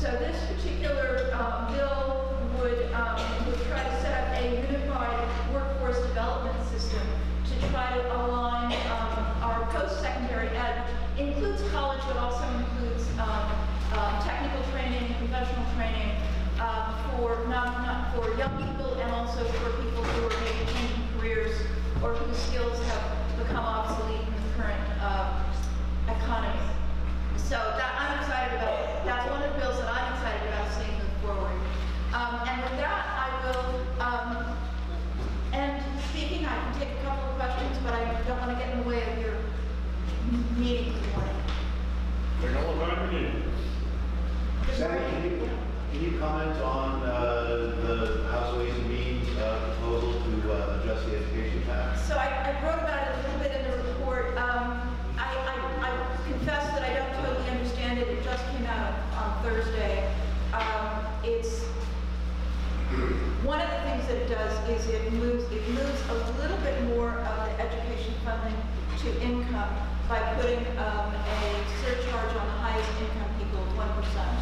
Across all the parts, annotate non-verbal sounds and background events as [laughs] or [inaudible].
So this particular um, bill would, um, would try to set up a unified workforce development system to try to align um, our post-secondary ed, includes college, but also includes uh, technical training, professional training uh, for not, not for young people and also for people who are maybe changing careers or whose skills have become obsolete in the current uh, economy. So that I'm excited about that's one of the bills that I'm excited about seeing move forward. Um, and with that, I will um, end speaking. I can take a couple of questions, but I don't want to get in the way of your meeting this morning. Take all the time you need. Can you, can you comment on uh, the House Ways and Means uh, proposal to uh, address the education tax? So I, I wrote about it Thursday. Um, it's one of the things that it does is it moves it moves a little bit more of the education funding to income by putting um, a surcharge on the highest income people, one percent,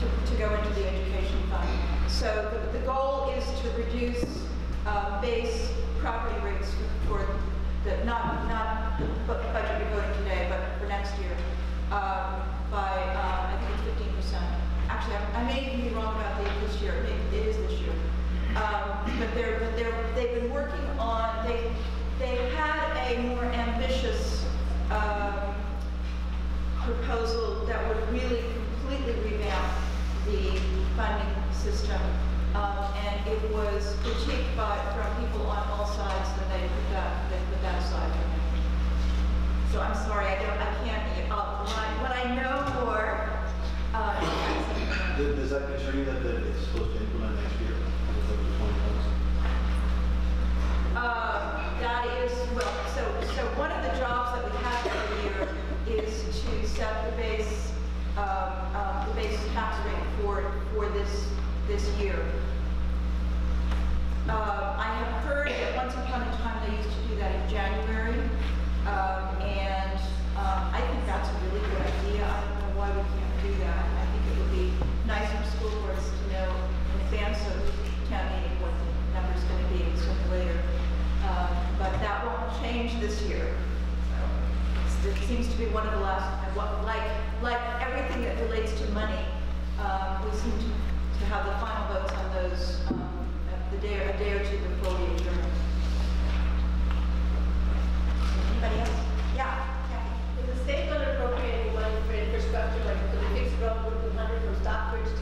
to, to go into the education fund. So the, the goal is to reduce uh, base property rates for the not not the budget we're voting today, but for next year um, by uh, I think it's 15. Actually, I, I may be wrong about this year. Maybe it is this year. Um, but they're, but they're, they've been working on, they, they had a more ambitious um, proposal that would really completely revamp the funding system. Um, and it was critiqued by, from people on all sides, and they put that, they put that aside So I'm sorry, I, don't, I can't, be. What I know more, uh, Does that concern you that it's supposed to implement next year? Uh, That is, well, so, so one of the jobs that we have every year is to set the base, um, uh, the base tax rate for, for this, this year. Uh, I have heard that once upon a time they used to do that in January, um, and um, I think that's a really good idea. I don't know why we can't nice for school boards to know in advance of town meeting what the number's going to be, it's sort later. Um, but that won't change this year. So it seems to be one of the last, like, like everything that relates to money, uh, we seem to, to have the final votes on those um, the day, a day or two before we adjourn. Anybody else? Yeah, Kathy. Is the state going to appropriate money for infrastructure, like for the fixed road upwards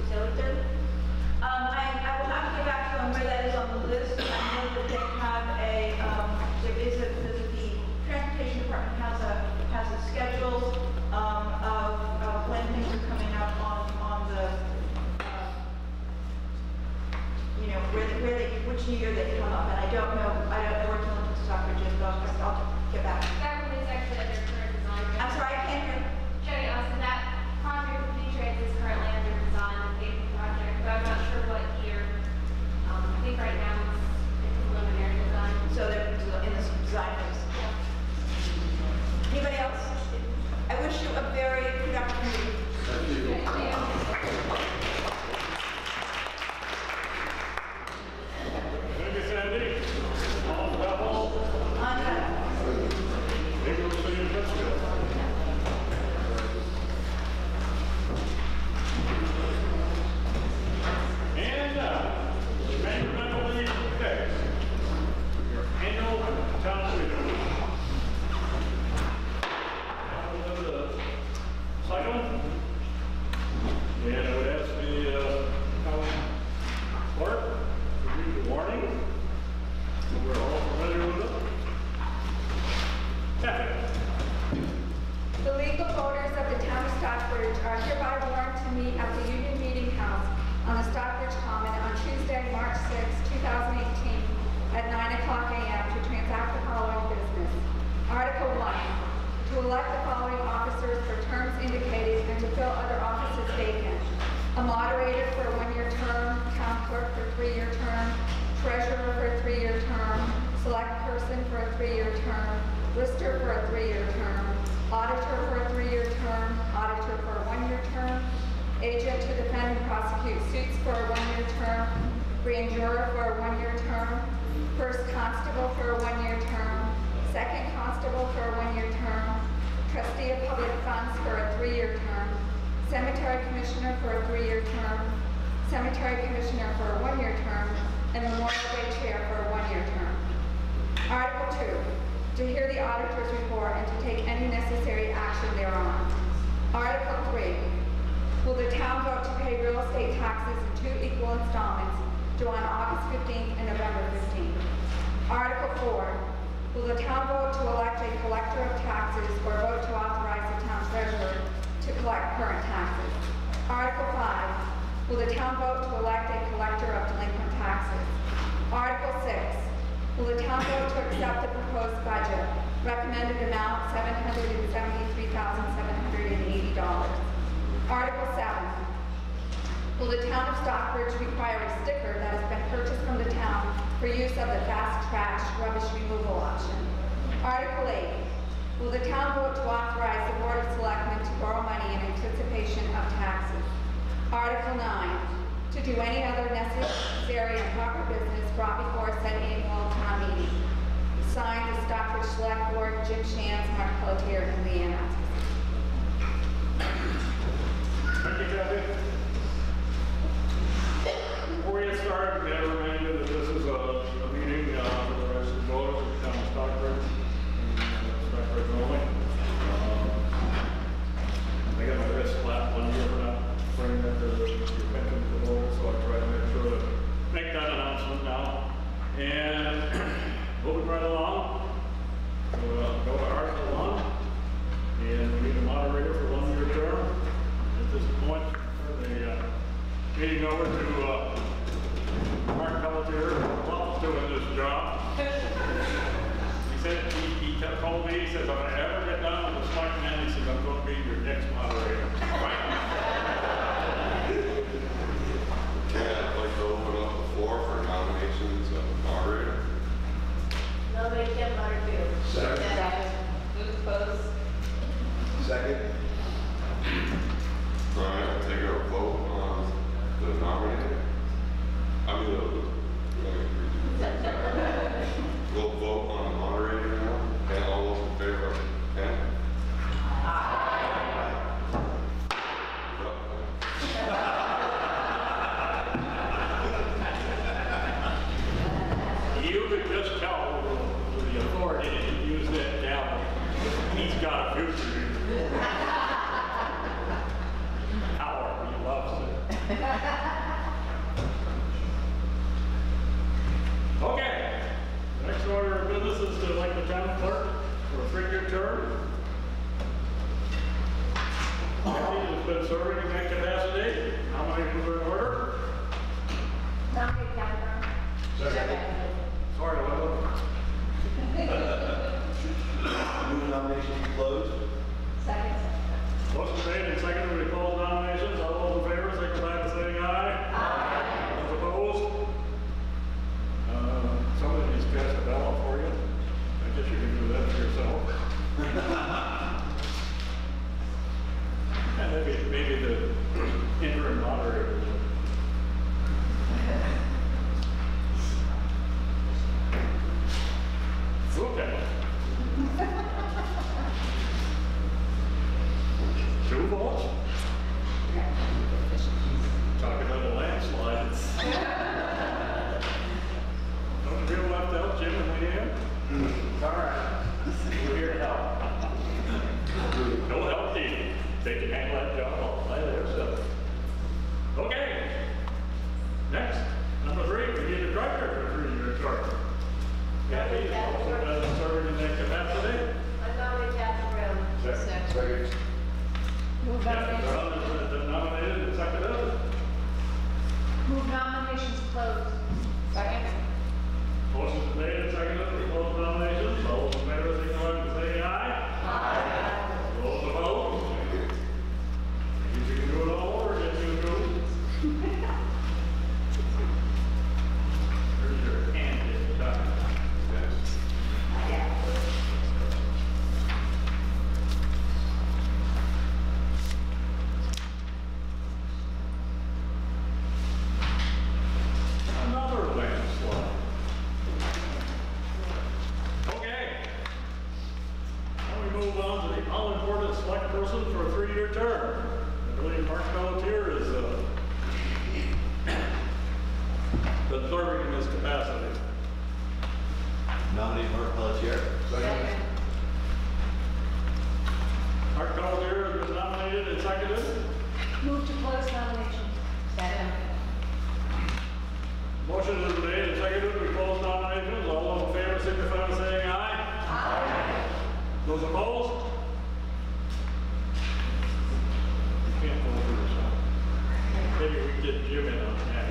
you.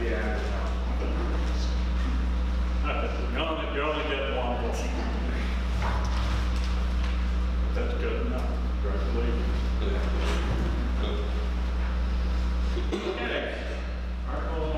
Yeah. You only, get one vote. That's good enough. Okay. Article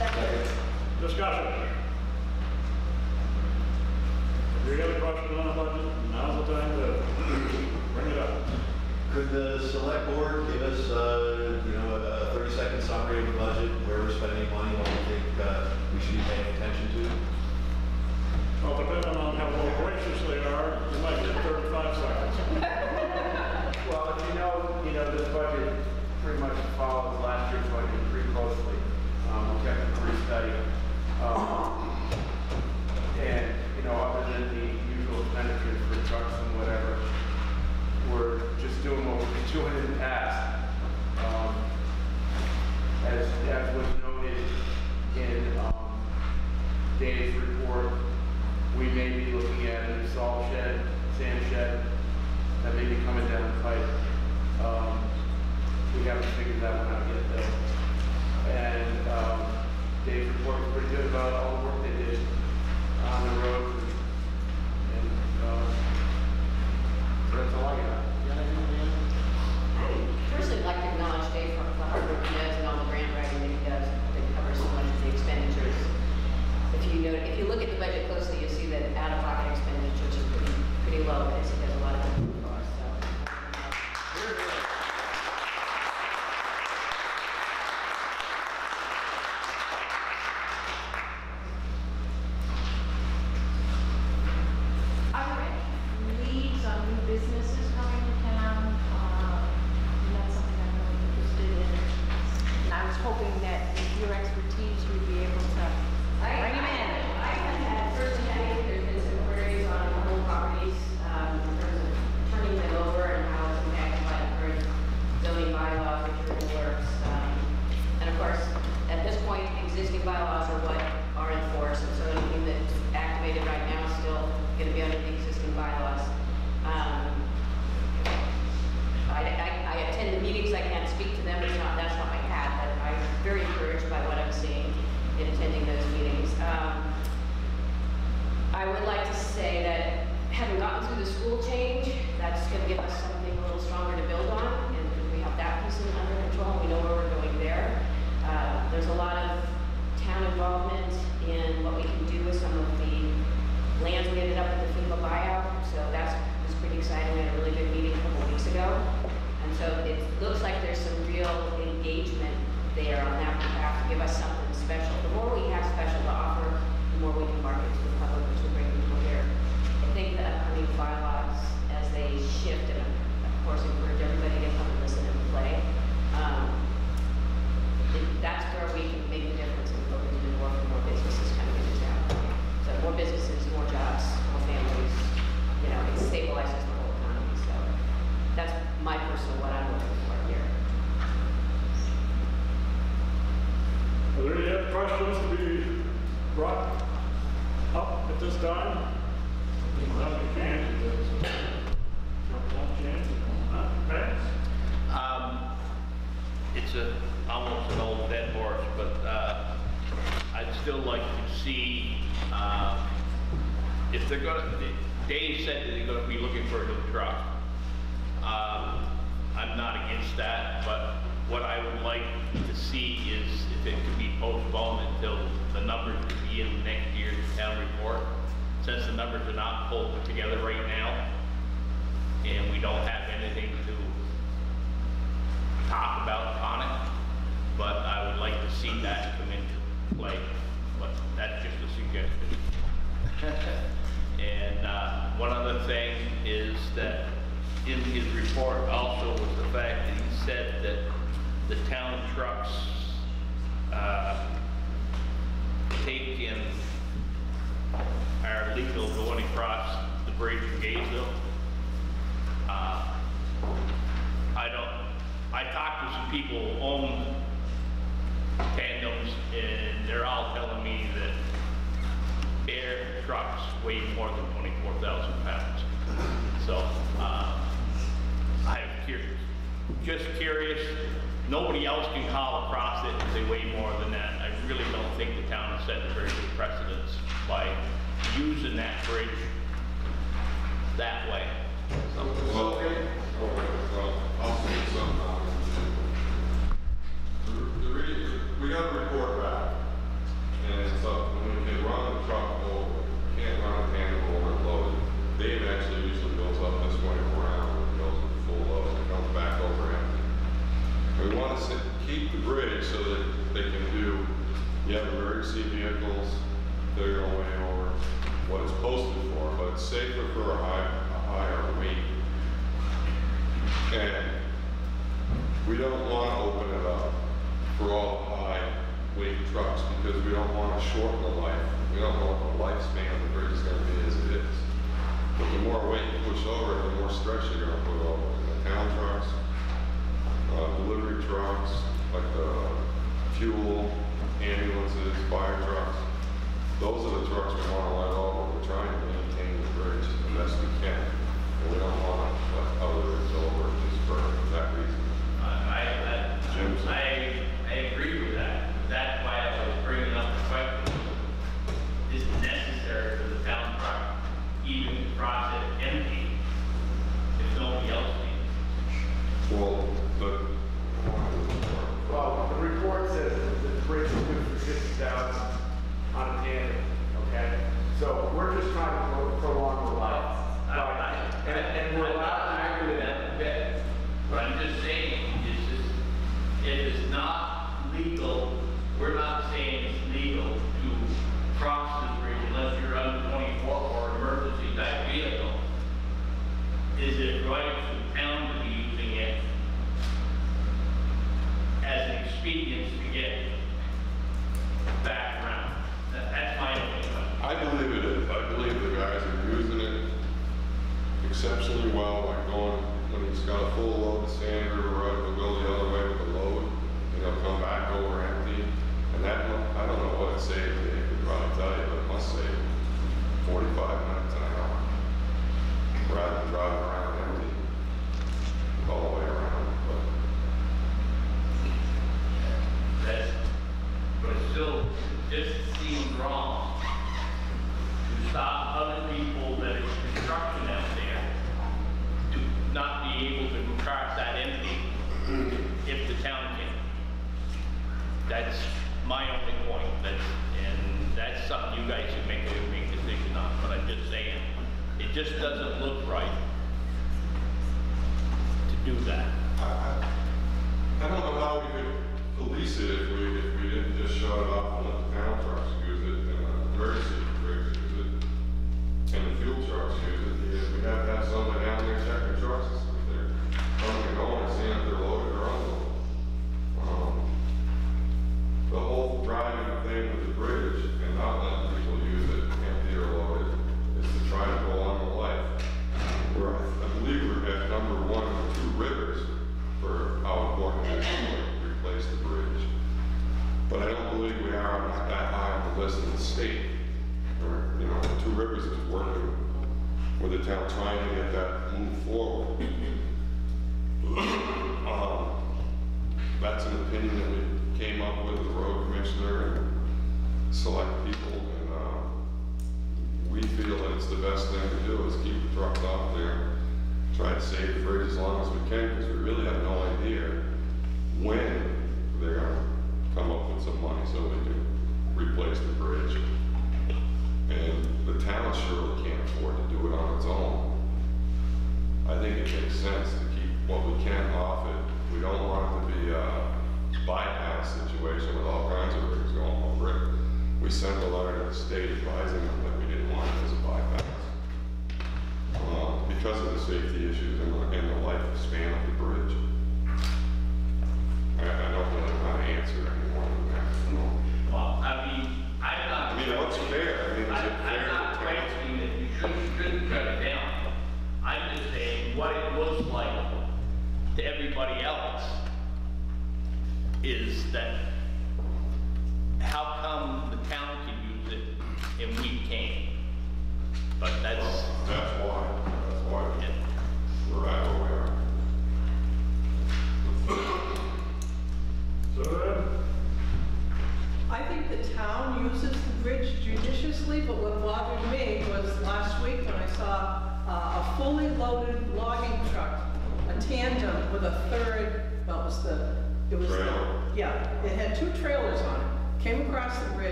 Discussion. If you have a question on the budget, now's the time to bring it up. Could the select board give us, uh, you know, a thirty-second summary of the budget, where we're spending money, what we think, uh, we should be paying attention to? Well, depending on how loquacious they are, you might get thirty-five seconds. Well, as you know, you know, this budget pretty much follows last year's budget pretty closely. Um, kept it pretty steady. Um, and, you know, other than the usual expenditures for trucks and whatever, we're just doing what we've been doing in the past. Um, as, as was noted in, um, Dave's report, we may be looking at a salt shed, sand shed, that may be coming down the pipe. Um, we haven't figured that one out yet though. And, um, Dave's report was pretty good about all the work they did on the road. And, um, that's all I got. You got anything, Leanne? I personally like to acknowledge Dave for the hard work he does and all the grant writing that he does that covers so much of the expenditures. If you know, if you look at the budget closely, you'll see that out-of-pocket expenditures are pretty, pretty low, because he does a if they're gonna, Dave said that they're gonna be looking for a new truck. Um, I'm not against that, but what I would like to see is if it could be postponed until the numbers could be in next year's town report. Since the numbers are not pulled together right now, and we don't have anything to talk about on it, but I would like to see that come into play, but that's just a suggestion. [laughs] And, uh, one other thing is that in his report also was the fact that he said that the town trucks, uh, in are legal going across the bridge in Gaysville. Uh, I don't, I talked to some people who own tandems, and they're all telling me that their trucks weigh more than twenty-four thousand pounds. So, uh, I'm curious, just curious, nobody else can haul across it if they weigh more than that. I really don't think the town has set a very good precedence by using that bridge that way. So, Well, we got a report back, and it's when we can run the over, can't run a tandem over and. Dave actually usually goes up this way around, and goes with full load, and comes back over empty. We want to keep the bridge so that they can do, you have emergency vehicles, they're going over what it's posted for, but it's safer for a high, a higher weight. And we don't want to open it up for all high weight trucks because we don't want to shorten the life. We don't know what the lifespan of the bridge is going to be as it is. But the more weight you push over it, the more stress you're going to put over it. The town trucks, uh, delivery trucks, like the fuel, ambulances, fire trucks. Those are the trucks we want to let over. We're trying to maintain the bridge the best we can. And we don't want to let others over just for that reason. I, Jim's- I, I agree with that. That's why I was bringing up the question. Is it necessary for the town truck even to cross it empty if nobody else needs? Well, the, Well, the report says that the bridge is good for sixty thousand on a tandem, okay? So we're just trying to pro- prolong the life. I- I- And, and we're allowed I agree with that a bit, but I'm just saying, it's just, if it's not legal, we're not saying it's legal to cross the bridge unless you're under twenty-four or emergency type vehicle. Is it right for the town to be using it as expedient to get back around? That, that's my only. I believe it is. I believe the guys are using it exceptionally well, like going, when he's got a full load of sand or road, they'll go the other way with the load, and they'll come back over empty. And that, I don't know what it saves, Dave could probably tell you, but it must save forty-five minutes an hour. Rather than driving around empty,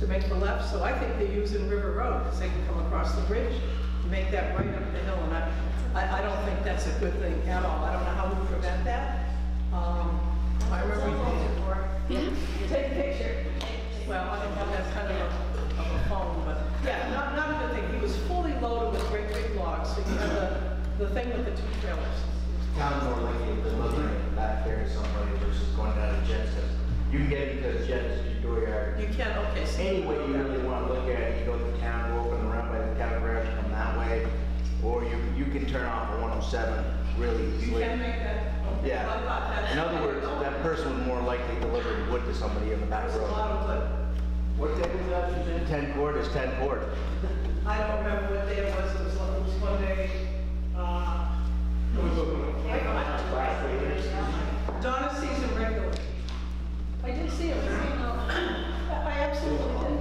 to make the left, so I think they're using River Road, because they can come across the bridge, and make that right up the hill, and I, I, I don't think that's a good thing at all, I don't know how we prevent that. Um, I remember we did. Take a picture. Well, I don't have that kind of a, of a phone, but, yeah, not, not a good thing, he was fully loaded with great big logs, so you have the, the thing with the two trailers. Sounds more like you're delivering back there to somebody versus going down to Jen's, 'cause you can get it because Jen's your dooryard. You can, okay, so. Any way you really wanna look at it, you go to town, go open around by the town garage, come that way, or you, you can turn off at one oh seven really You easily. can make that, okay, Yeah. well, I thought that. In other words, that person would more likely deliver wood to somebody in the back That's a row. lot of wood. What day was that, Suzanne? Ten cord is ten cord. I don't remember what day it was, it was, one- it was one day, uh, Donna sees him regularly. I did see him, [clears throat] I I absolutely did.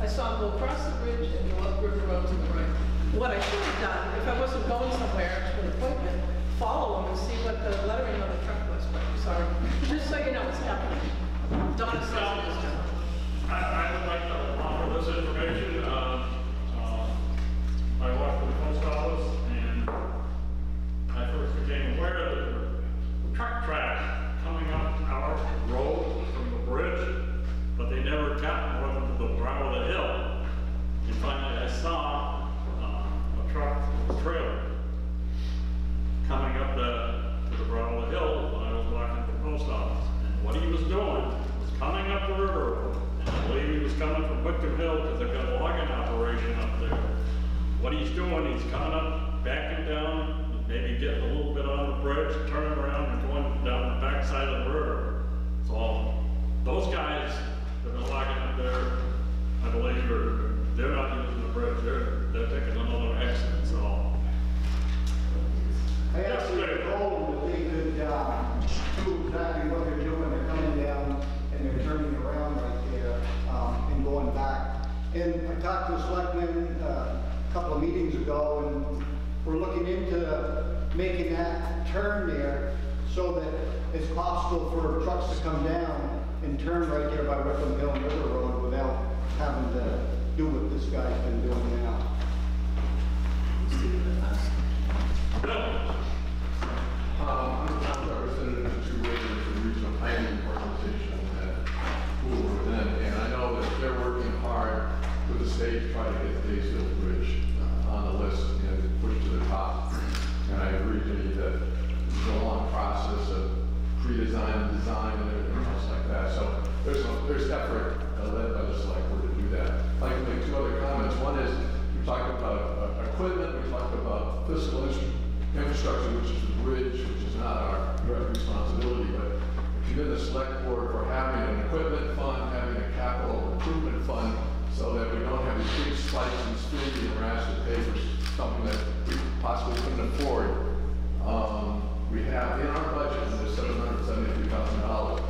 I saw him go across the bridge and go up River Road to the right. What I should have done, if I wasn't going somewhere to an appointment, follow him and see what the lettering on the truck was, but I'm sorry. Just so you know what's happening. Donna says is done. I, I would like to offer this information, uh, uh, to the post office and I first became aware of were truck tracks coming up our road from the bridge, but they never got more than to the brow of the hill. And finally I saw, uh, a truck a trailer coming up the, to the brow of the hill when I was walking to the post office. And what he was doing was coming up the river and I believe he was coming from Wickham Hill because they've got a logging operation up there. What he's doing, he's coming up, backing down, maybe getting a little bit on the bridge, turning around and going down the backside of the river. So those guys that are logging up there, I believe are, they're not using the bridge, they're, they're taking another exit, so. I actually told them that they could, uh, do exactly what they're doing, they're coming down and they're turning around right there, um, and going back. And I talked to the selectmen, uh, a couple of meetings ago, and we're looking into making that turn there so that it's possible for trucks to come down and turn right there by Wickham Hill and River Road without having to do what this guy's been doing now. Um, I'm two the regional planning organization that then, and I know that they're working hard with the state to try to get the Gaysville Bridge uh, on the list pushed to the top. And I agree, Jenny, that it's a long process of pre-design, design, and everything else like that. So there's, a- there's effort led by the select board to do that. I'd like to make two other comments. One is, we talked about uh, equipment, we talked about fiscal infrastructure, which is the bridge, which is not our direct responsibility, but if you're in the select board for having an equipment fund, having a capital improvement fund, so that we don't have these big spikes in spending and rash pay for something that we possibly couldn't afford. Um, we have in our budget, there's seven hundred seventy-three thousand dollars,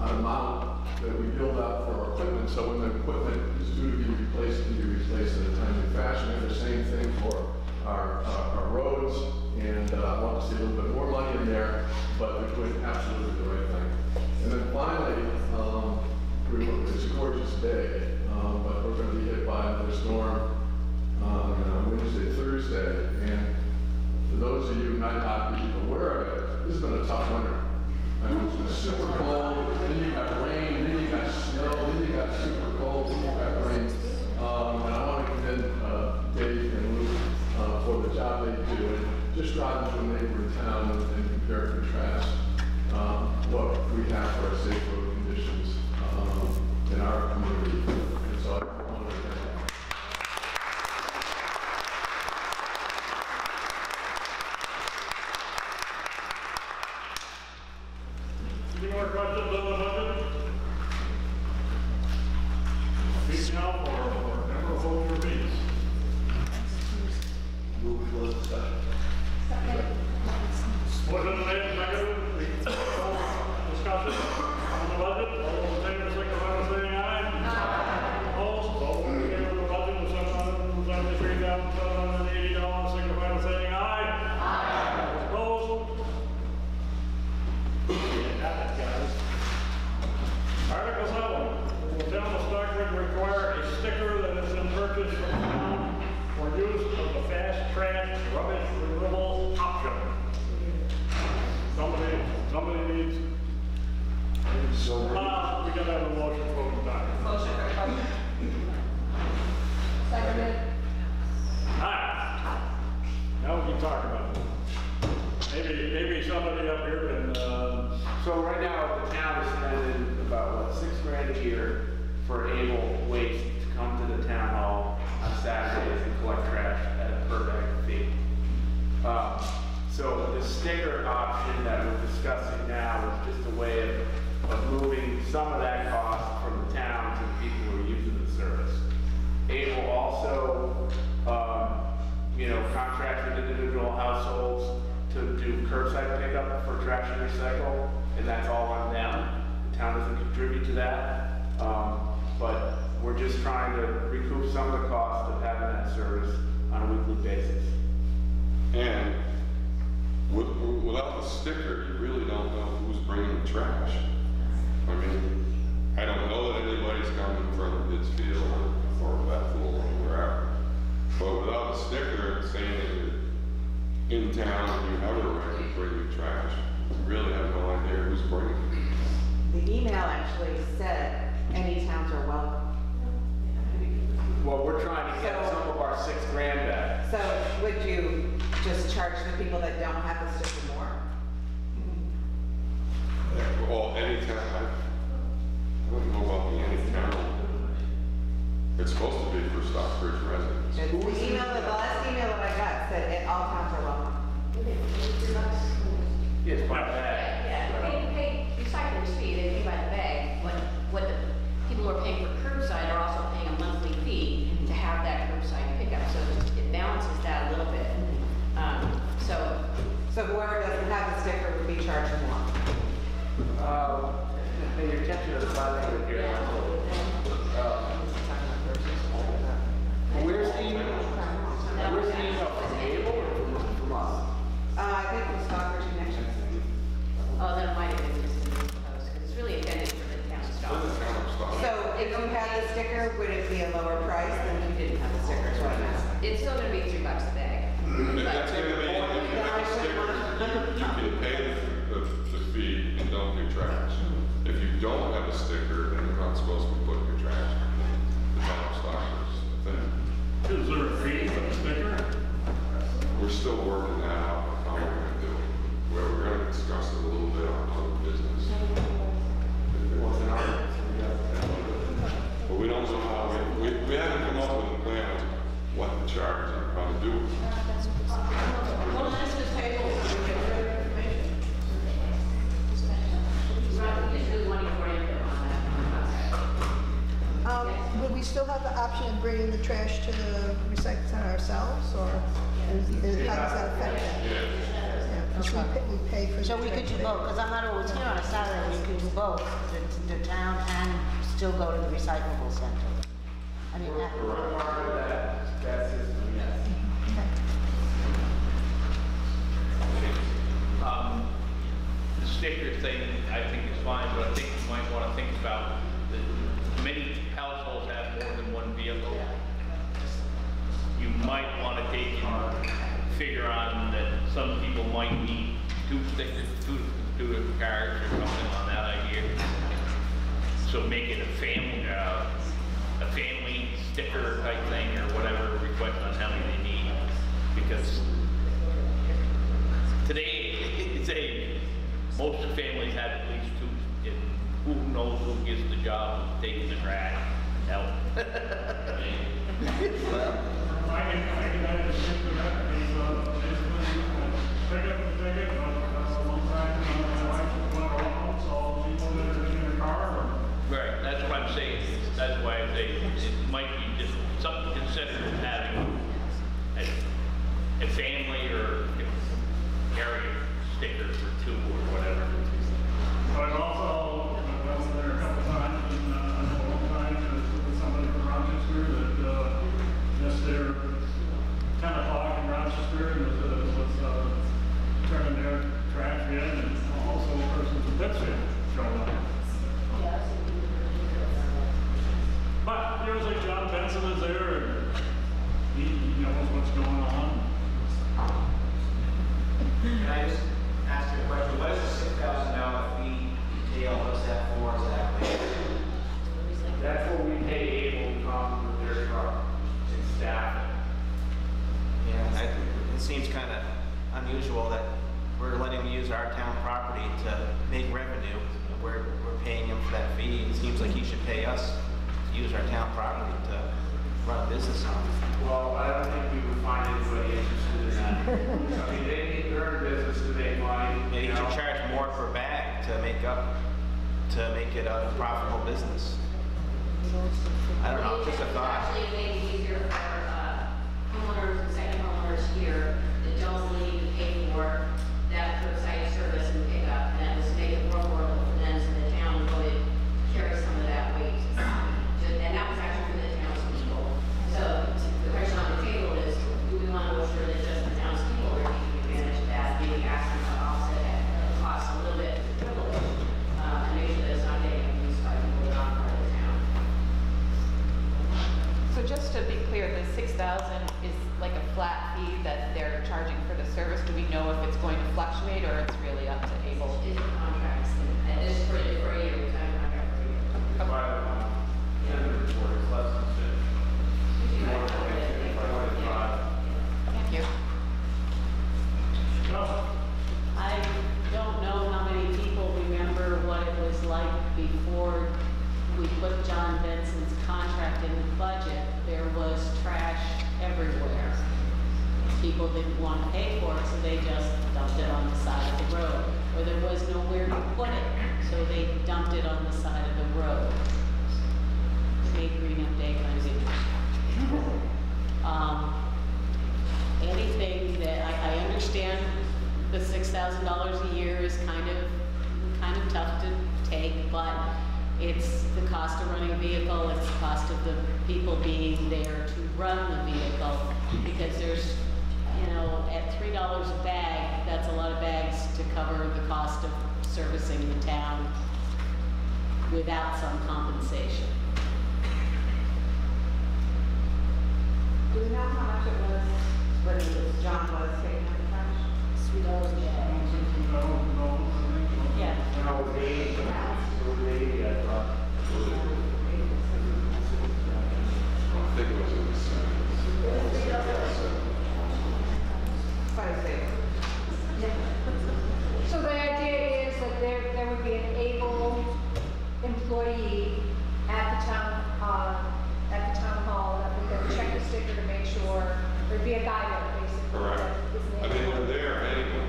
an amount that we build up for our equipment, so when the equipment is due to be replaced, it can be replaced in a timely fashion. And the same thing for our, uh, our roads, and uh, I want to see a little bit more money in there, but we're doing absolutely the right thing. And then finally, um, we, it's a gorgeous day, um, but we're gonna be hit by another storm, uh, on Wednesday, Thursday. And for those of you who might not be aware of it, this has been a tough winter. I mean, it's been super cold, then you got rain, then you got snow, then you got super cold, then you got rain. Um, and I want to commend uh, Dave and Luke uh, for the job they do. And just driving to a neighboring town and compare and contrast um, what we have for our safe road conditions um, in our community. And so I want to trash. If you don't have a sticker, then you're not supposed to put your trash in the town stockers thing. Is there a fee for the sticker? We're still working that out, on how we're gonna do it. Well, we're gonna discuss it a little bit on other business. But we don't know how, we, we, we haven't come up with a plan of what the charge and going to do it. Well, let's table, so It's Um, would we still have the option of bringing the trash to the recycling center ourselves, or is, is, how does that affect that? Yeah, 'cause we pay, we pay for the. So we could do both, because I'm not always here on a Saturday, we could do both, the, the town and still go to the recyclable center. I mean, that, We're we're part of that, that system, yes. Okay. Um, sticker thing I think is fine, but I think you might want to think about that many households have more than one vehicle. You might want to take and figure on that some people might need two stickers, two, two cars or something on that idea. So make it a family, uh, a family sticker type thing or whatever request on how many they need because today [laughs] it's a most families have at least two, and who knows who gets the job of taking the trash out. I can, I can thing to that, is, [laughs] uh, basically, uh, pick up the ticket, uh, one time, uh, my wife was going around, so people that are in their car, or Right, that's what I'm saying, that's why I say it might be just something to consider having a, a family or area sticker for two or whatever. But also, I've been there a couple times, and, uh, I know one time, uh, with somebody from Rochester that, uh, missed their ten o'clock in Rochester, and was, uh, was, uh, turning their trash in, and also a person from Pittsfield showed up. But usually John Benson is there, and he, he knows what's going on. Can I just ask you a question? What is the six thousand dollar fee detail? What's that for exactly? That's what we pay Able to come with their truck and staff it. Yeah, I, it seems kind of unusual that we're letting them use our town property to make revenue. We're, we're paying him for that fee. It seems like he should pay us to use our town property to run a business on. Well, I don't think we would find anybody interested in that. I mean, they, they're in business to make money. Maybe you he should charge more per bag to make up, to make it a profitable business. I don't know, just a thought. Actually, make it easier for uh, homeowners and second homeowners here that don't need to pay for that curbside service and pickup, and that was to make it more affordable for them, so the town would carry some of that weight. Ju- And that was actually for the town's people. So the question on the table is, do we want to assure that just the town's people are taking advantage of that, maybe ask them to offset that cost a little bit for privilege, uh, and make sure that it's not getting abused by people that aren't part of the town. So just to be clear, the six thousand is like a flat fee that they're charging for the service? Do we know if it's going to fluctuate or it's really up to Able? It's a contract, and this is for, for a year, we signed a contract for a year. But, um, yeah, the report is less than six. More than six, five. Thank you. I don't know how many people remember what it was like before we put John Benson's contract in the budget. There was trash everywhere. People didn't want to pay for it, so they just dumped it on the side of the road. Or there was nowhere to put it, so they dumped it on the side of the road. Made Green Up Day kind of interesting. Um, anything that, I, I understand the six thousand dollars a year is kind of, kind of tough to take, but it's the cost of running a vehicle, it's the cost of the people being there to run the vehicle, because there's, you know, at three dollars a bag, that's a lot of bags to cover the cost of servicing the town without some compensation. Do we know how much it was, what it was, John was taking out the trash? Three dollars a bag. Yeah. No, it was eighty, it was eighty, I thought. I think it was in the seventies. Five six. So the idea is that there, there would be an able employee at the town, uh, at the town hall that would then check the sticker to make sure, there'd be a guy there basically. Correct. that is I mean, they're there anyway,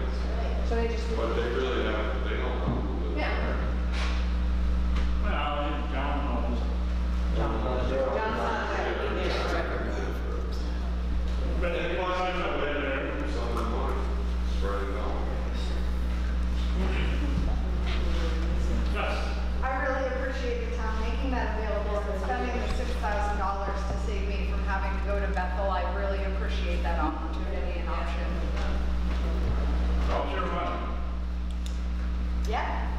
So they just. but they really have, they don't know who lives Yeah. there. Well, John knows. But And plus, I know they're there for some of the money, spread it out. Yes. I really appreciate the town making that available and spending the six thousand dollars to save me from having to go to Bethel. I really appreciate that opportunity and option. All your money. Yeah.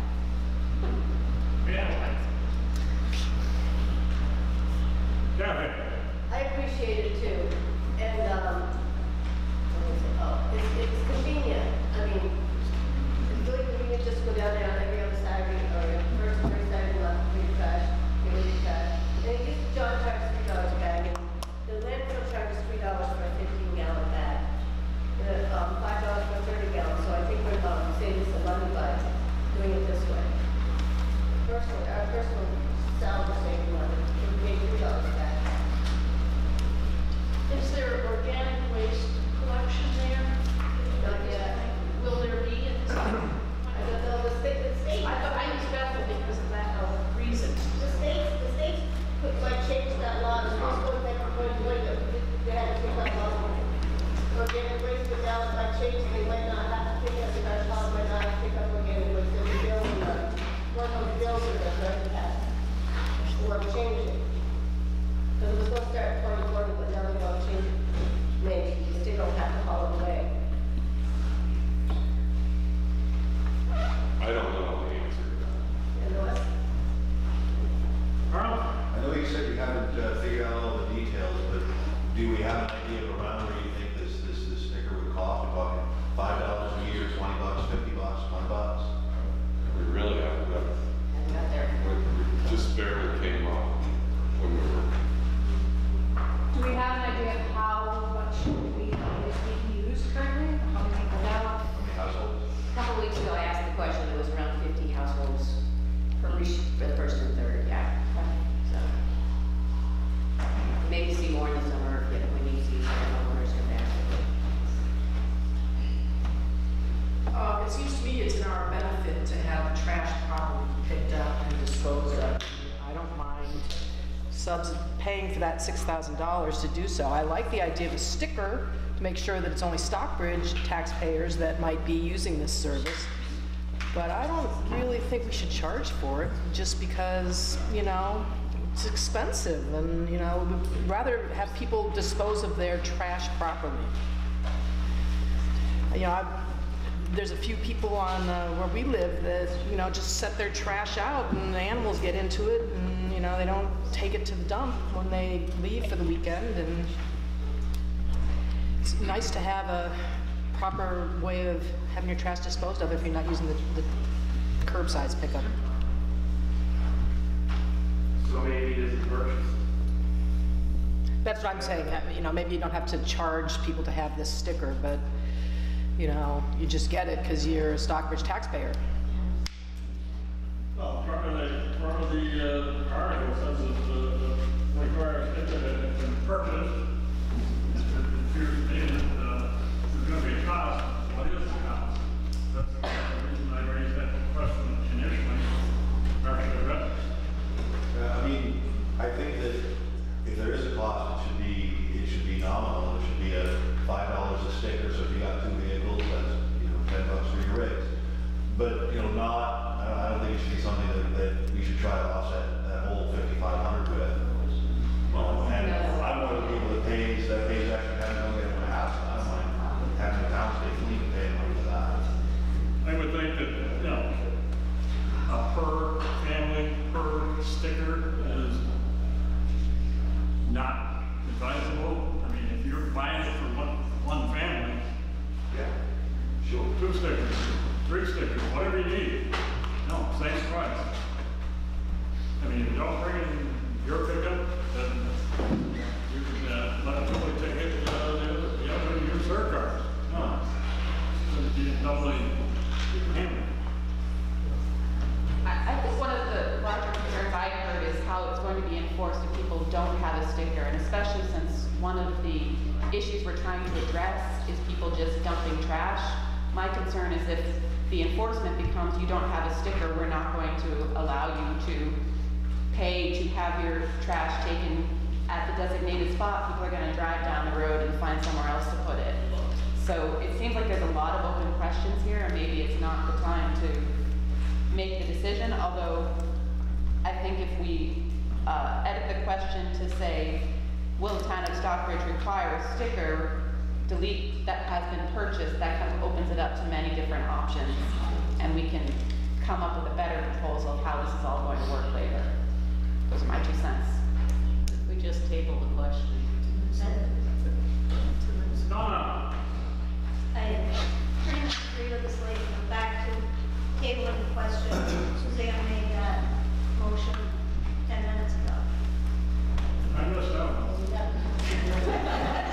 personal salary saving money, we paid three dollars back. Is there organic waste collection there? Not yet. Will there be at this time? I don't know, the state, the state. I thought I used Bethel because of that uh, reason. The state, the state could like change that law, the first one they were going to do it, they had to pick up law. Organic waste was down, like changed, they might not have to pick up, the trash hauler might not have to pick up organic waste, they would bill, and, uh, one of those bills are the right path. Or change it. Because it was supposed to start twenty twenty, but now they're gonna change it, maybe, because they don't have to haul it away. I don't know the answer to that. And what? Carl? I know you said you haven't uh, figured out all the details, but do we have an idea of around where you think this, this, this sticker would cost? We're talking five dollars a year, twenty bucks, fifty bucks, twenty bucks? We really haven't got, Got there. we we just barely came up when we were, Do we have an idea of how much we, is being used currently? How many people now? How many households? A Couple weeks ago, I asked the question, it was around fifty households for each, for the first and third, yeah. So Maybe see more in the summer if we need to see some homeowners come back. Uh, it seems to me it's in our benefit to have trash properly picked up and disposed of. I don't mind subs, paying for that six thousand dollars to do so. I like the idea of a sticker to make sure that it's only Stockbridge taxpayers that might be using this service. But I don't really think we should charge for it, just because, you know, it's expensive and, you know, we'd rather have people dispose of their trash properly. You know, I've, there's a few people on uh, where we live that, you know, just set their trash out and the animals get into it and, you know, they don't take it to the dump when they leave for the weekend and it's nice to have a proper way of having your trash disposed of if you're not using the, the curbsides pickup. So maybe this is purchased. That's what I'm saying, you know, maybe you don't have to charge people to have this sticker, but, you know, you just get it because you're a Stockbridge taxpayer. Well, part of the, part of the, uh, article says that, uh, requires been purchased. It appears to me that, uh, there's gonna be a cost, what is the cost? That's the reason I raised that question initially. Uh, I mean, I think that if there is a cost, it should be, it should be nominal. It should be a five dollars a sticker, so if you got two vehicles, that's, you know, ten bucks for your rigs. But, you know, not, I don't, I don't think it should be something that, that we should try to offset fifty-five hundred with. Well, and I'm one of the people that pays, that pays extra, kind of don't get my house, I don't mind having the town stay clean and paying money for that. I would think that, you know, a per family, per sticker is not advisable. I mean, if you're buying it for one, one family, Yeah, sure. two stickers, three stickers, whatever you need, no, same price. I mean, if you don't bring in your pickup, then you can, uh, let somebody take it, uh, the other, the other, use their cars. No. So you Nobody, handle. I, I think one of the larger concerns I heard is how it's going to be enforced if people don't have a sticker, and especially since one of the issues we're trying to address is people just dumping trash. My concern is if the enforcement becomes you don't have a sticker, we're not going to allow you to pay to have your trash taken at the designated spot. People are gonna drive down the road and find somewhere else to put it. So it seems like there's a lot of open questions here, and maybe it's not the time to make the decision, although I think if we uh, edit the question to say, will the town of Stockbridge require a sticker, delete that has been purchased, that kind of opens it up to many different options, and we can come up with a better proposal of how this is all going to work later. Those are my two cents. We just tabled the question. Donna? I pretty much agree with this lady, go back to tabling the question. Suzanne made that motion ten minutes ago. I missed that [laughs]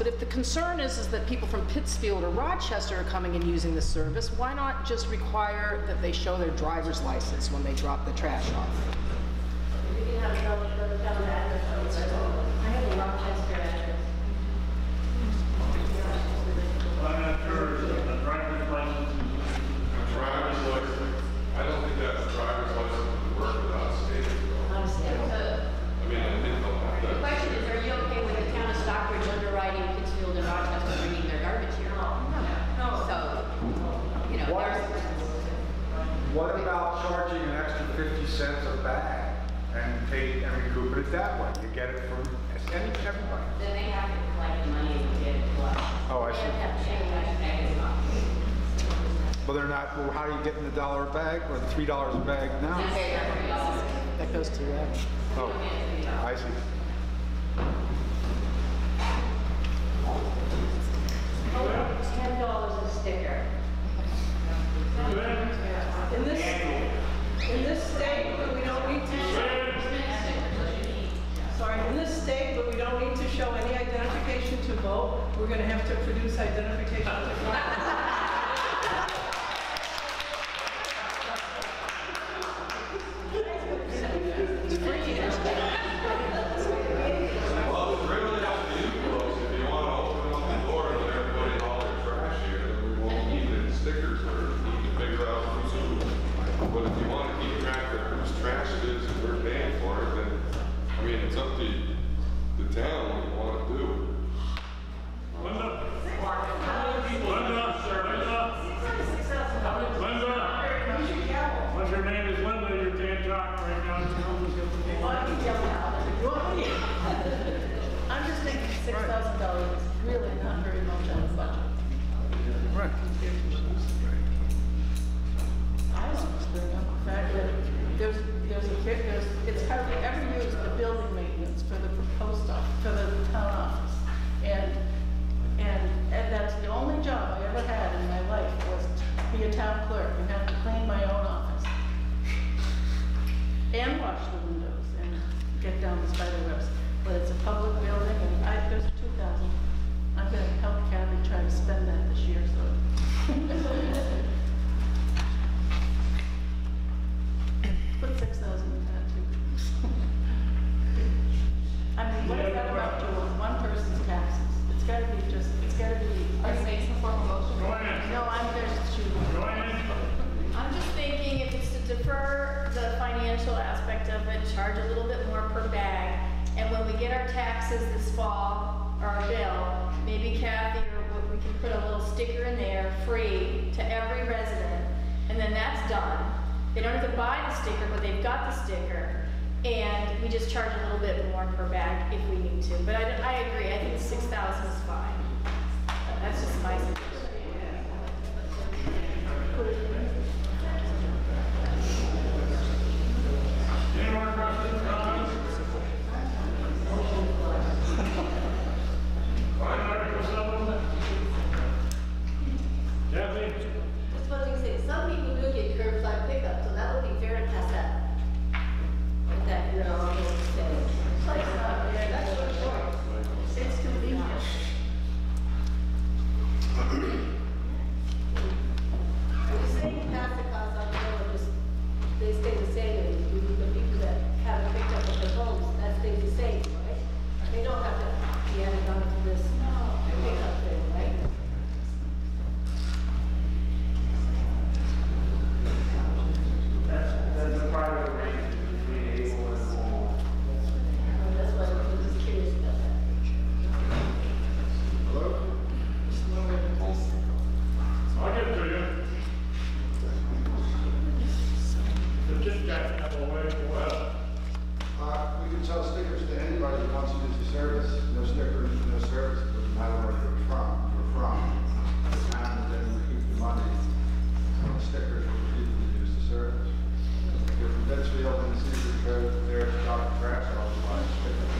But if the concern is, is that people from Pittsfield or Rochester are coming and using the service, why not just require that they show their driver's license when they drop the trash off? Whether or not, well, how are you getting the dollar a bag or the three dollars a bag now? That goes to that. Oh, I see. Oh, ten dollars a sticker. In this, in this state, we don't need to state, but we don't need to show any identification to vote. We're going to have to produce identification to vote. because there's a lot of trash on the line.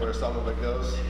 Where some of it goes.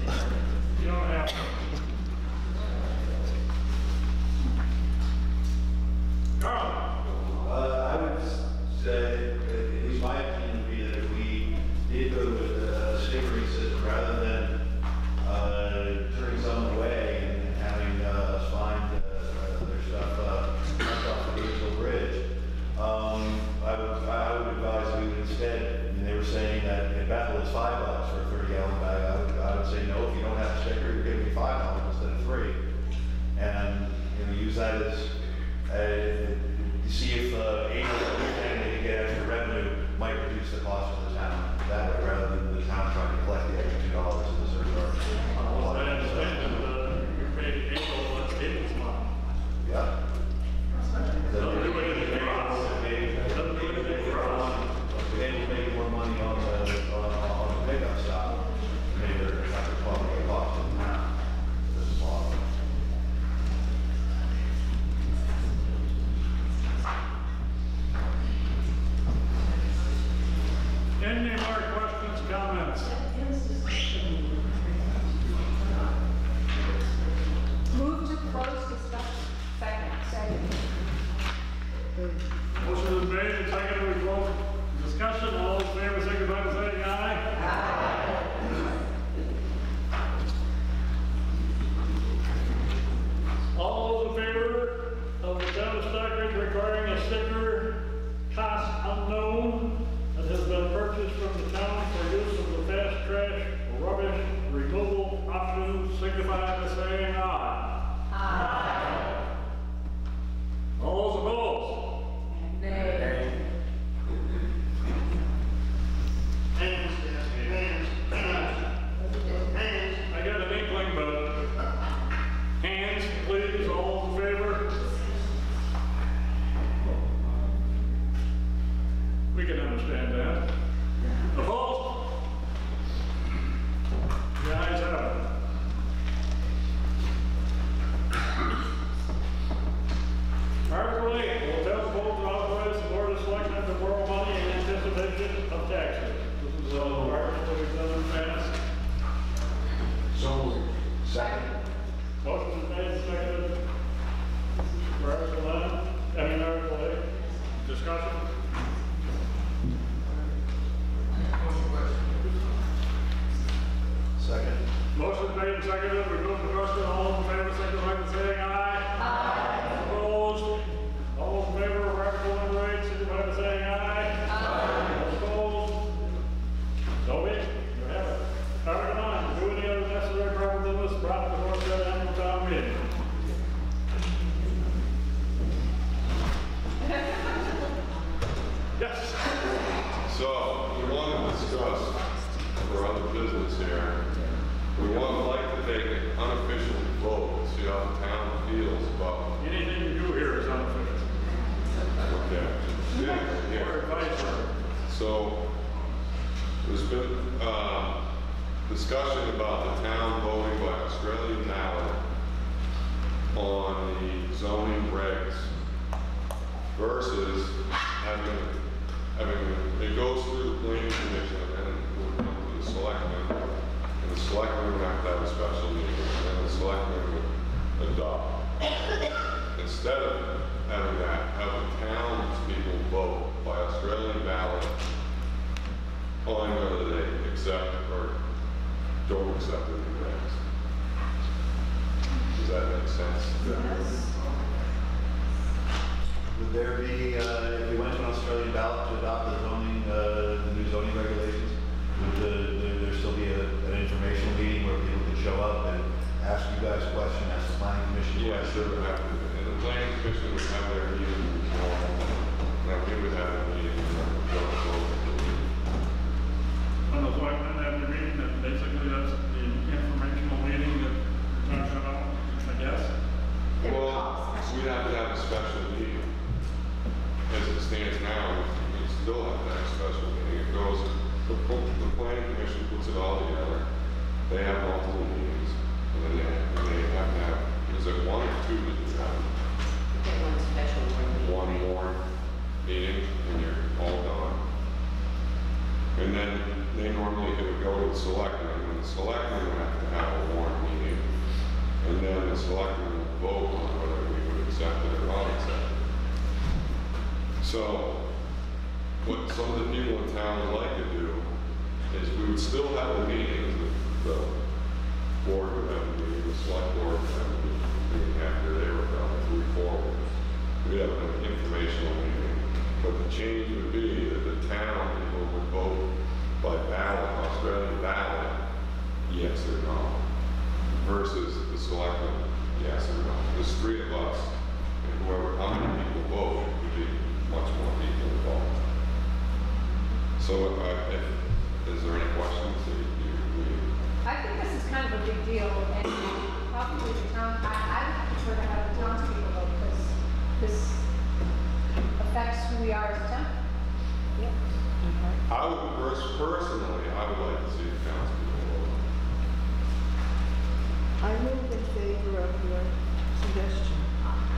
Eight,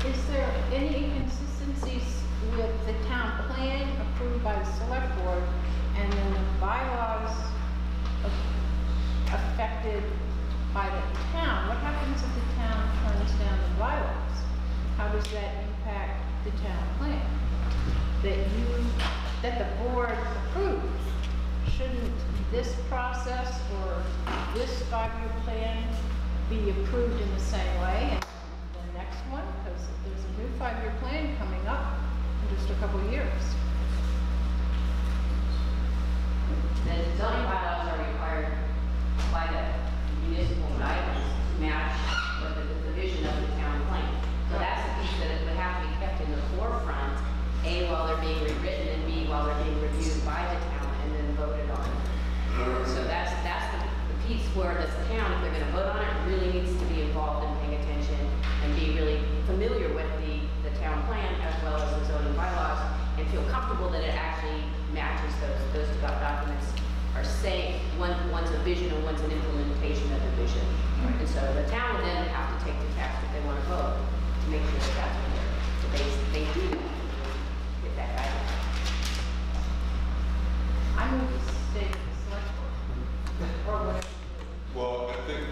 Is there any inconsistencies with the town plan approved by the select board and then the bylaws affected by the town? What happens if the town turns down the bylaws? How does that impact the town plan? That you, that the board approves? Shouldn't this process or this five-year plan be approved in the same way? Next one, because there's a new five-year plan coming up in just a couple of years. The zoning bylaws are required by the municipal guidelines to match what the, the vision of the town plan. So that's the piece that would have to be kept in the forefront, A, while they're being rewritten, and B, while they're being reviewed by the town and then voted on. So that's, that's the, the piece where this town, if they're gonna vote on it, really needs to and be really familiar with the, the town plan as well as the zoning bylaws and feel comfortable that it actually matches those, those documents are saying, one, one's a vision and one's an implementation of the vision. And so the town would then have to take the task if they wanna vote to make sure that that's what they're, they, they do with that guidance. I move to stay with the select board. Or whatever. Well, I think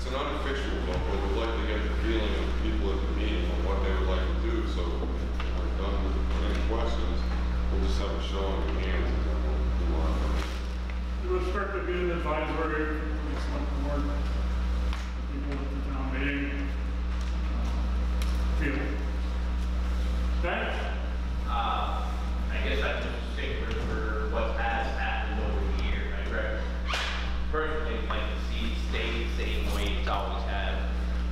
it's an unofficial vote, but we'd like to get the feeling of the people at the meeting on what they would like to do, so when we're done with any questions, we'll just have a show of your hands and then we'll move on. It was strictly be an advisory, it's like the board, people at the town meeting, uh, feel. Thanks. Uh, I guess I can just say with for what has happened over the years. I re- personally like to see it stay the same way it's always had.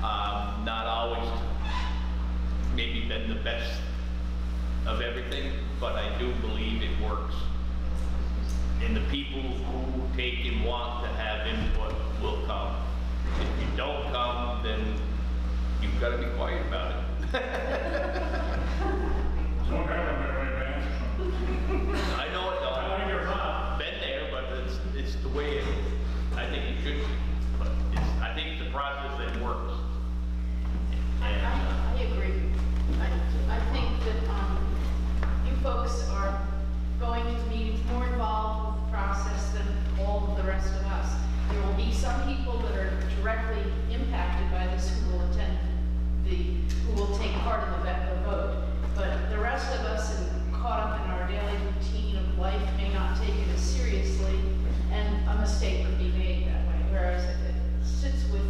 Um, not always maybe been the best of everything, but I do believe it works. And the people who take and want to have input will come. If you don't come, then you've got to be quiet about it. Don't have them that man. I know it, I think you're fine. been there, but it's, it's the way it, I think it should, be. but it's, I think a process that works. I, And, uh, I, I agree. I, I think that, um, you folks are going to meetings more involved with the process than all of the rest of us. There will be some people that are directly impacted by this who will attend the, who will take part in the vote. But the rest of us caught up in our daily routine of life may not take it as seriously, and a mistake would be made that way. Whereas it sits with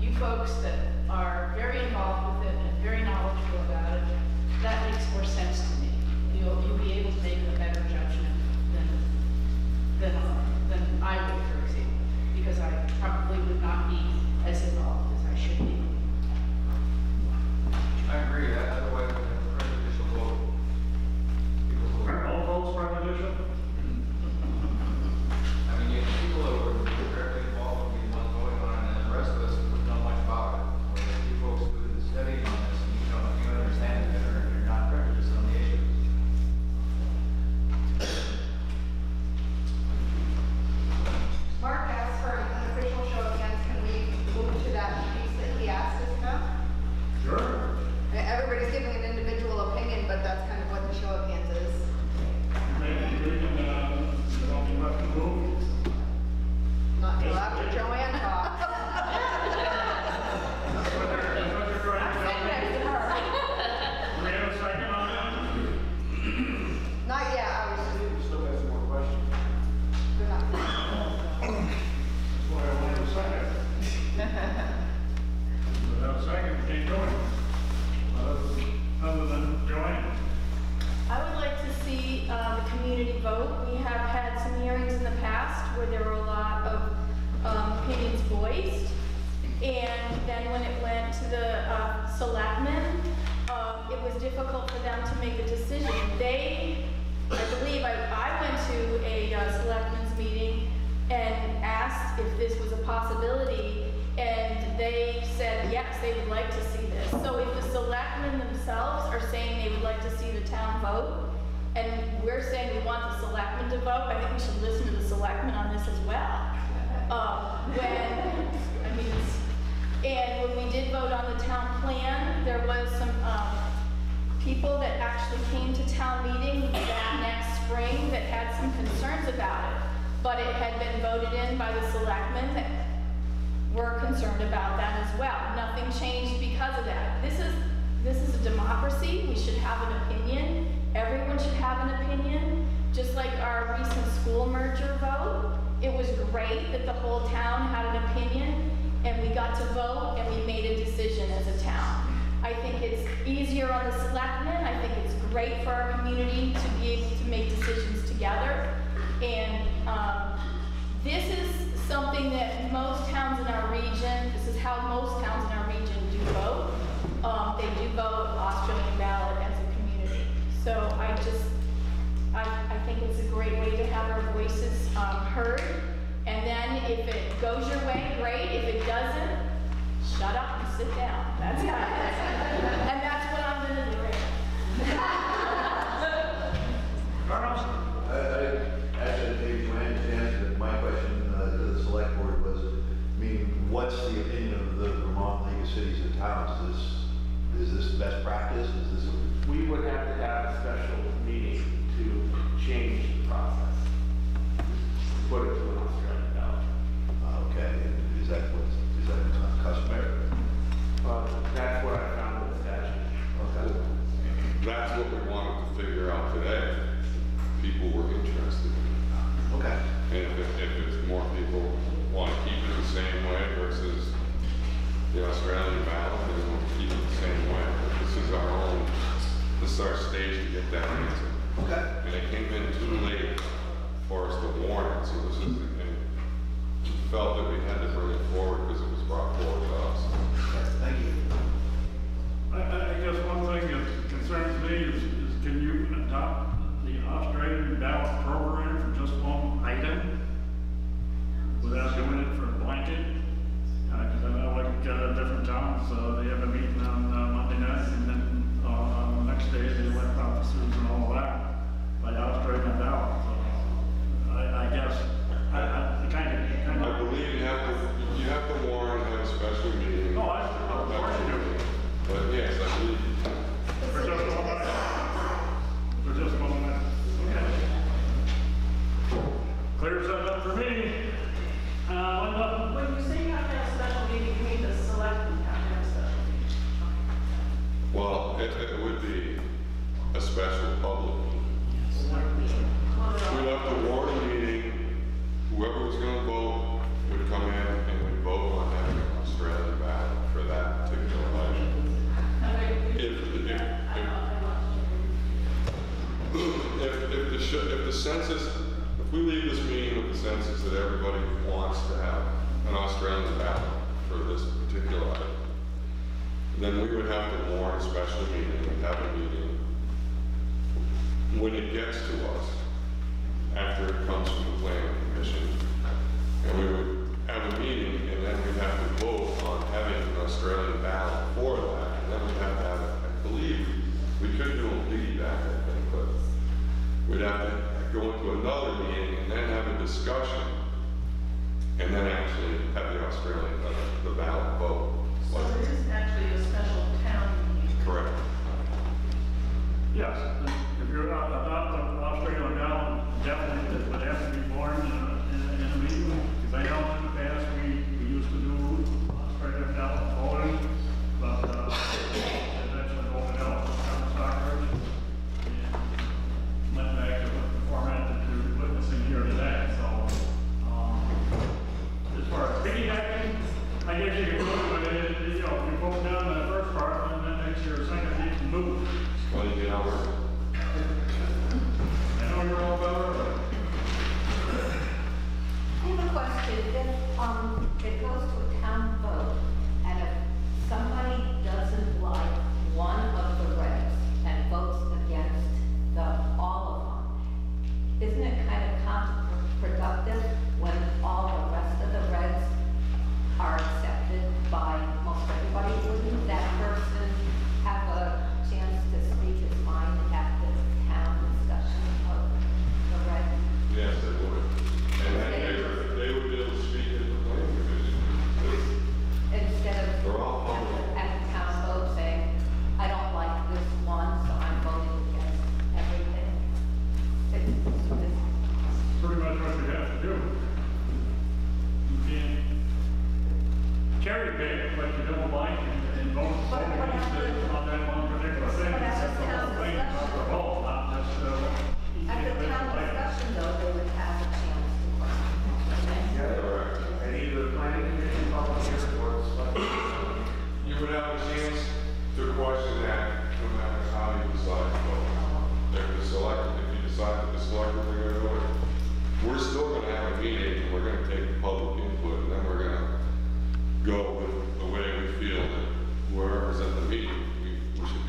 you folks that are very involved with it and very knowledgeable about it, that makes more sense to me. You'll, you'll be able to make a better judgment than, than, than I would, for example, because I probably would not be as involved as I should be. I agree, otherwise it's a prejudicial vote. People who All votes premonition?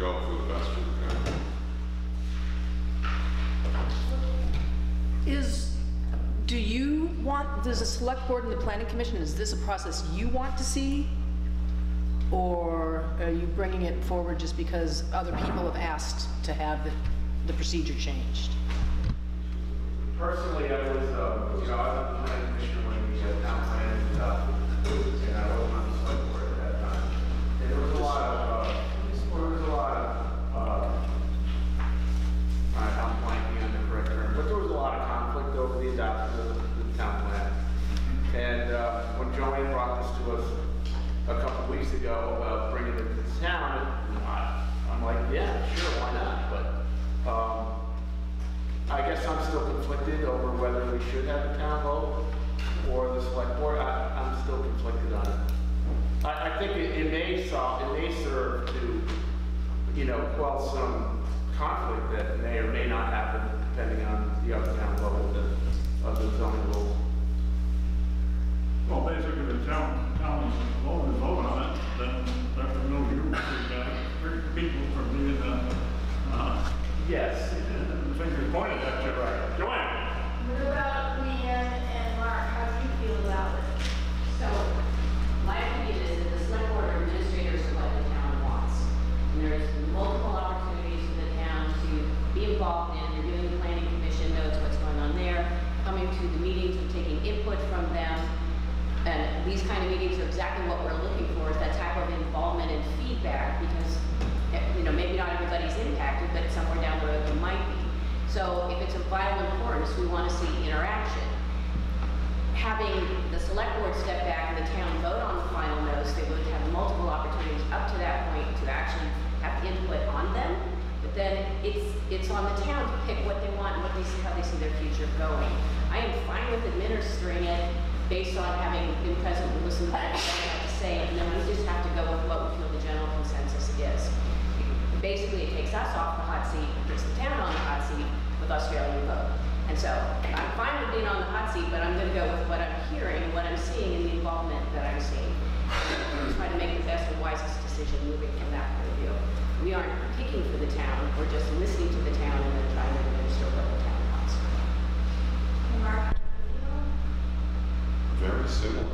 Go for the best for the town. Is, do you want, does the select board and the planning commission, is this a process you want to see? Or are you bringing it forward just because other people have asked to have the, the procedure changed? Personally, I was, uh, you know, I was the planning commissioner when we had town plan and stuff, and I wasn't on the select board at that time. And there was a lot of, uh, there was a lot of, uh, I- I'm blanking on the correct term, but there was a lot of conflict over the adoption of the the town plan. And, uh, when Joanne brought this to us a couple of weeks ago, uh, bringing it to the town, and I, I'm like, yeah, sure, why not? But, um, I guess I'm still conflicted over whether we should have a town vote or the select board. I, I'm still conflicted on it. I, I think it, it may solve, it may serve to, you know, quell some conflict that may or may not happen depending on the uptown vote of the, of the zoning rules. Well, basically, the town, town is voting, vote on it, then that's no use, you got three people from being, uh, uh, Yes. the finger pointed at you, right? Joanne? What about Leanne and Mark, how do you feel about it? So, my opinion is that the select board are administrators of what the town wants. And there's multiple opportunities for the town to be involved in, reviewing the planning commission notes, what's going on there, coming to the meetings and taking input from them. And these kind of meetings are exactly what we're looking for, is that type of involvement and feedback, because, you know, maybe not everybody's impacted, but somewhere down the road they might be. So if it's of vital importance, we want to see interaction having the select board step back and the town vote on the final notes, they would have multiple opportunities up to that point to actually have input on them. But then it's, it's on the town to pick what they want and what they see, how they see their future going. I am fine with administering it based on having been present and listened to what everybody had to say, and then we just have to go with what we feel the general consensus is. Basically, it takes us off the hot seat, and puts the town on the hot seat with Australian vote. And so I'm fine with being on the hot seat, but I'm gonna go with what I'm hearing, what I'm seeing, and the involvement that I'm seeing. And Try to make the best and wisest decision moving from that point of view. We aren't picking for the town, we're just listening to the town and then trying to administer what the town wants. Mark, how do you feel? Very similar.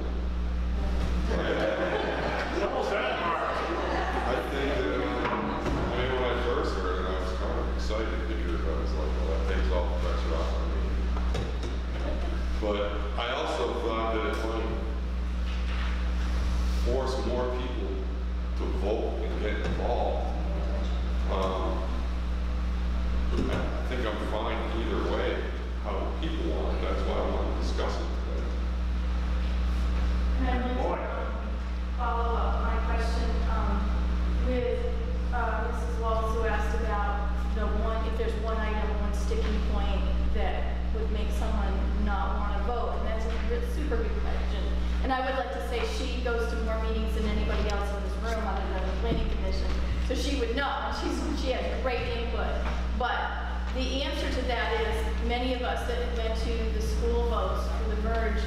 many of us that went to the school votes for the merge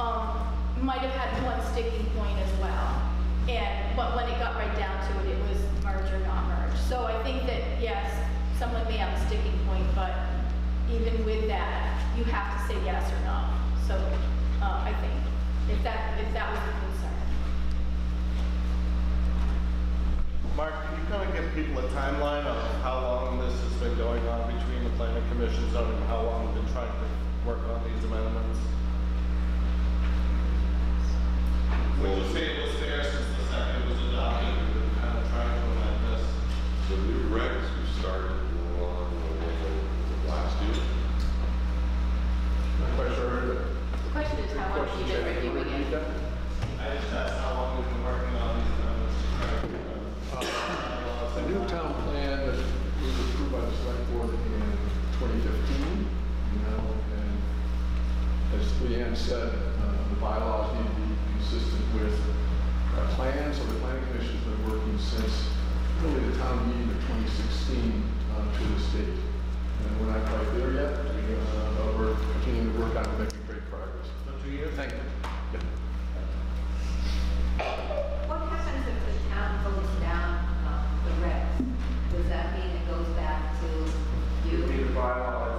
um, might have had one sticking point as well. And but when it got right down to it, it was merge or not merge. So I think that yes, someone may have a sticking point, but even with that, you have to say yes or no. So uh, I think if that if that was the Mark, can you kind of give people a timeline of how long this has been going on between the planning commission zone and how long we've been trying to work on these amendments? Would you say it was there since the second was adopted? We've been kind of trying to amend this. The new regs we started along the last year. Not quite sure. The question is how long have you been reviewing it? I just asked how long we've been working on these amendments a new town plan that was approved by the select board in 2015. You know, and as Leanne said, uh, the bylaws need to be consistent with our plan. So the planning commission's been working since really the town meeting of 2016 uh, to the state. And we're not quite there yet, uh, but we're continuing to work on it, making great progress. So two years? Thank you. What happens if the town goes down correct, does that mean it goes back to you? Bylaw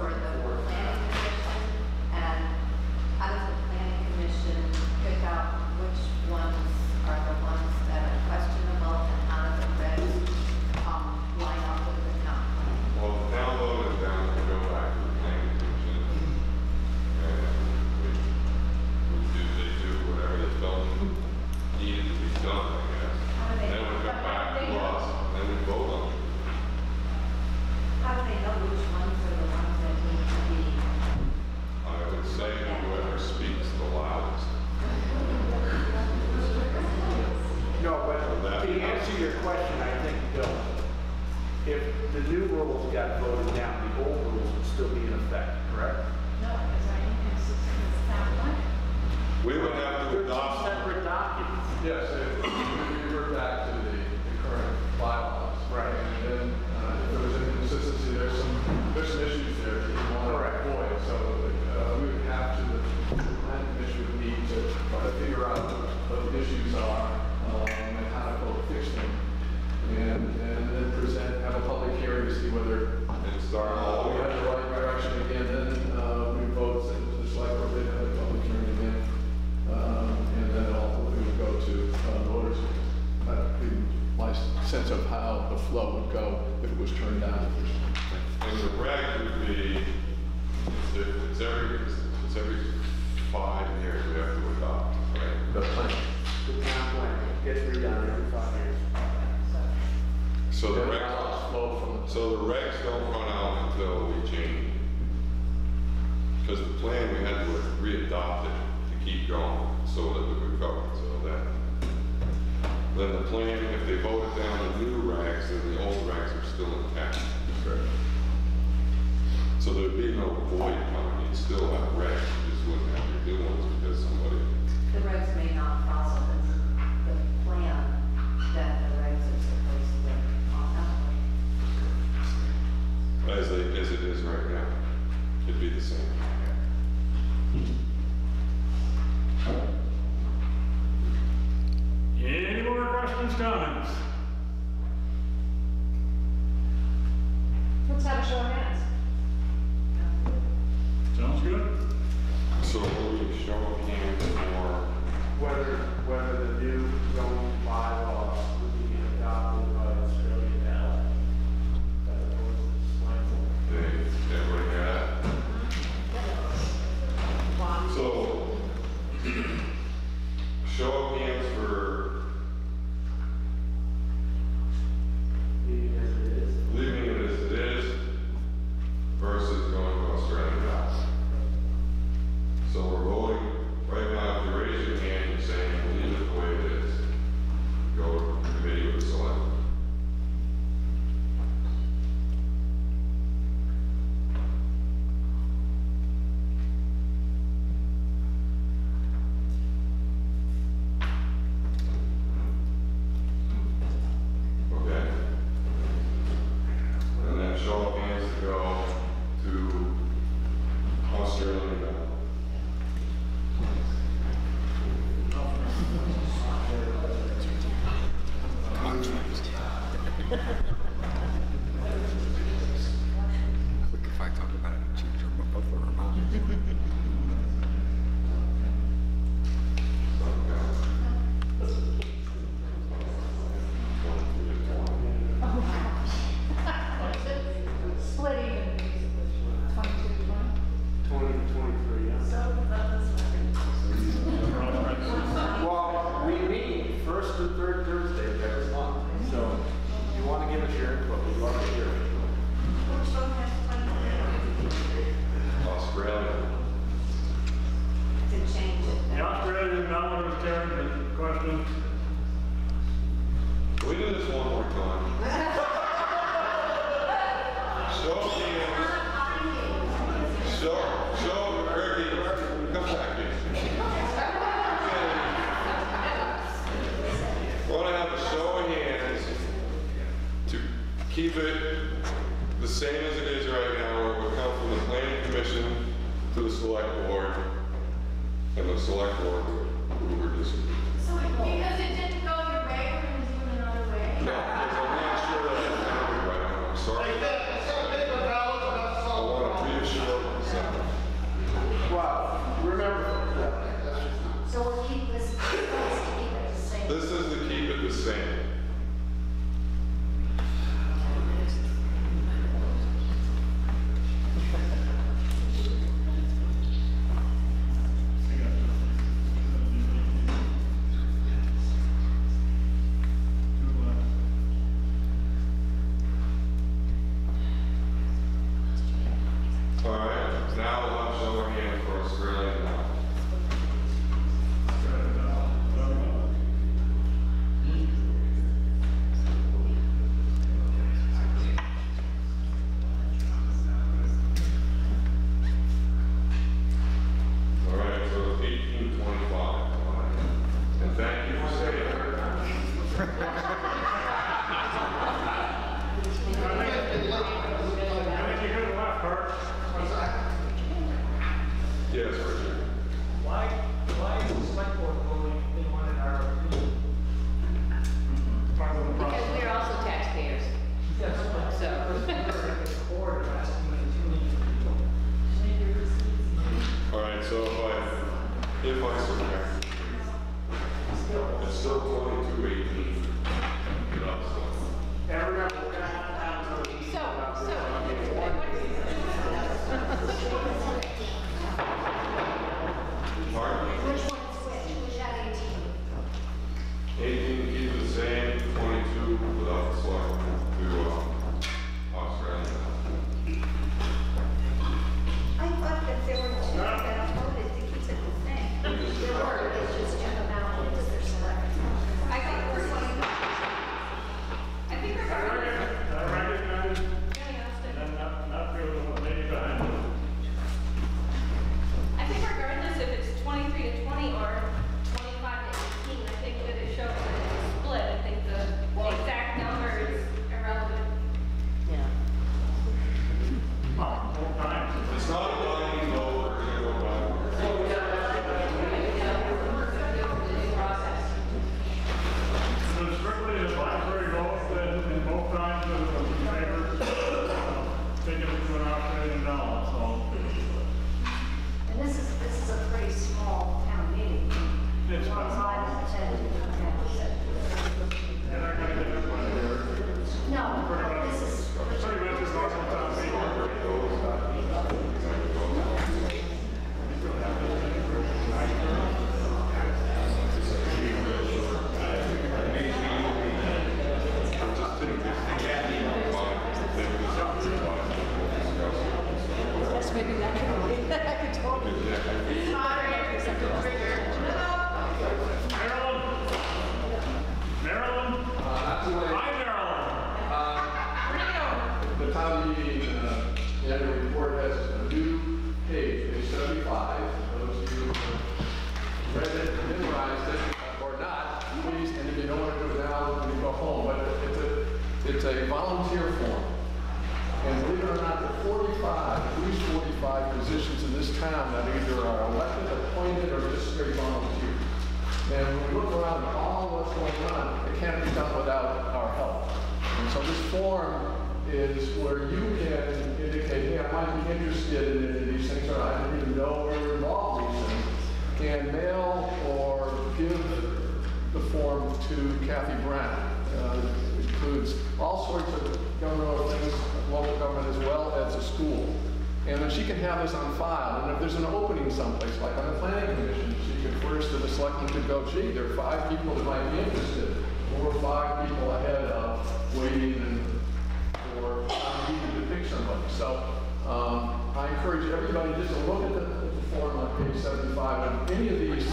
I encourage everybody just to look at the, the form on page seventy-five, and any of these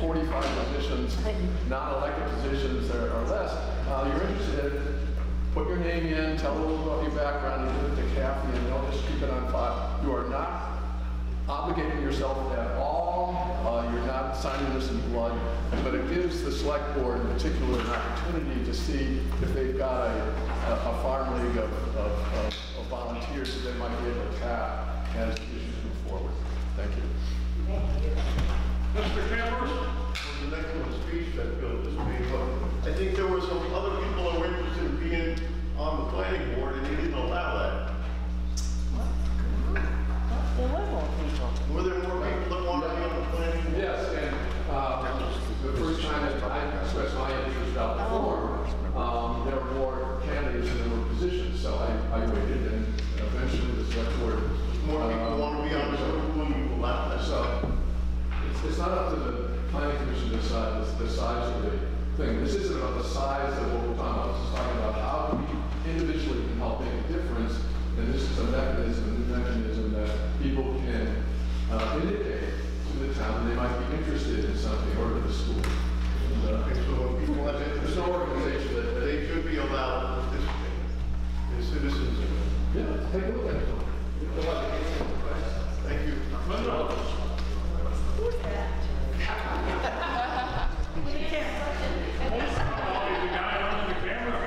forty-five positions, non-elected positions or, or less, uh, you're interested in, put your name in, tell a little about your background, and give it to Kathy, and they'll just keep it on file. You are not obligating yourself at all, uh, you're not signing this in blood, but it gives the select board in particular an opportunity to see if they've got a, a, a farm league of, of of volunteers that they might be able to tap as issues move forward. Thank you. Mr. Chambers? the next one, speech that Bill just made, but I think there were some other people that were interested in being on the planning board, and he didn't allow that. There were more people. Were there more people that wanted to be on the planning board? Yes, and, uh, the first time that I expressed my interest out before, um, there were more candidates than there were positions, so I, I waited, and eventually the select board. More people want to be on, who wouldn't allow that? So, it's, it's not up to the planning commission to decide the, the size of the thing. This isn't about the size of what we're talking about, this is talking about how we individually can help make a difference. And this is a mechanism, a new mechanism that people can, uh, indicate to the town they might be interested in something or to the school. And, uh, so if people have interest. There's no organization that, that, They should be allowed to participate as citizens. yeah, take a look at it. Thank you. Who's that? With the camera. Oh, the guy on the camera.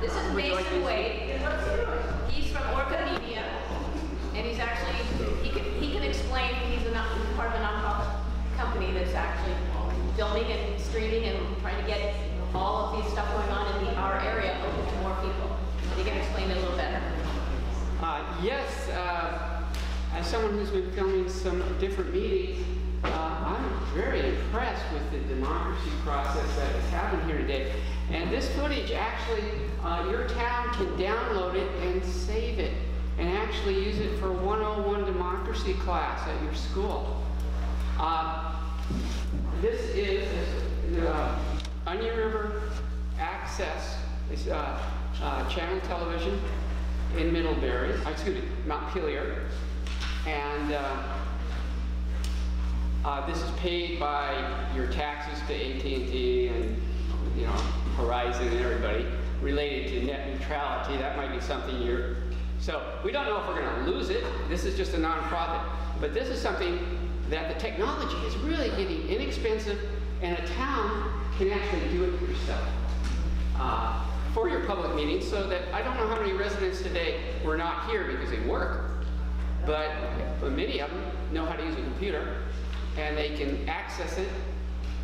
This is Mason Wade. He's from Orca Media, and he's actually, he can, he can explain, he's a, non- he's part of a nonprofit company that's actually filming and streaming and trying to get all of these stuff going on in the, our area open to more people. He can explain it a little better. Uh, Yes, uh, as someone who's been filming some different meetings, uh, I'm very impressed with the democracy process that is happening here today. And this footage, actually, uh, your town can download it and save it, and actually use it for 101 democracy class at your school. Uh, This is uh, Onion River Access, uh, uh, channel television in Middlebury, uh, excuse me, Montpelier. And uh, uh, this is paid by your taxes to AT&T and, you know, Verizon and everybody related to net neutrality. That might be something you're, so we don't know if we're gonna lose it. This is just a nonprofit. But this is something that the technology is really getting inexpensive and a town can actually do it yourself. Uh, for your public meetings, so that, I don't know how many residents today were not here because they work, but many of them know how to use a computer, and they can access it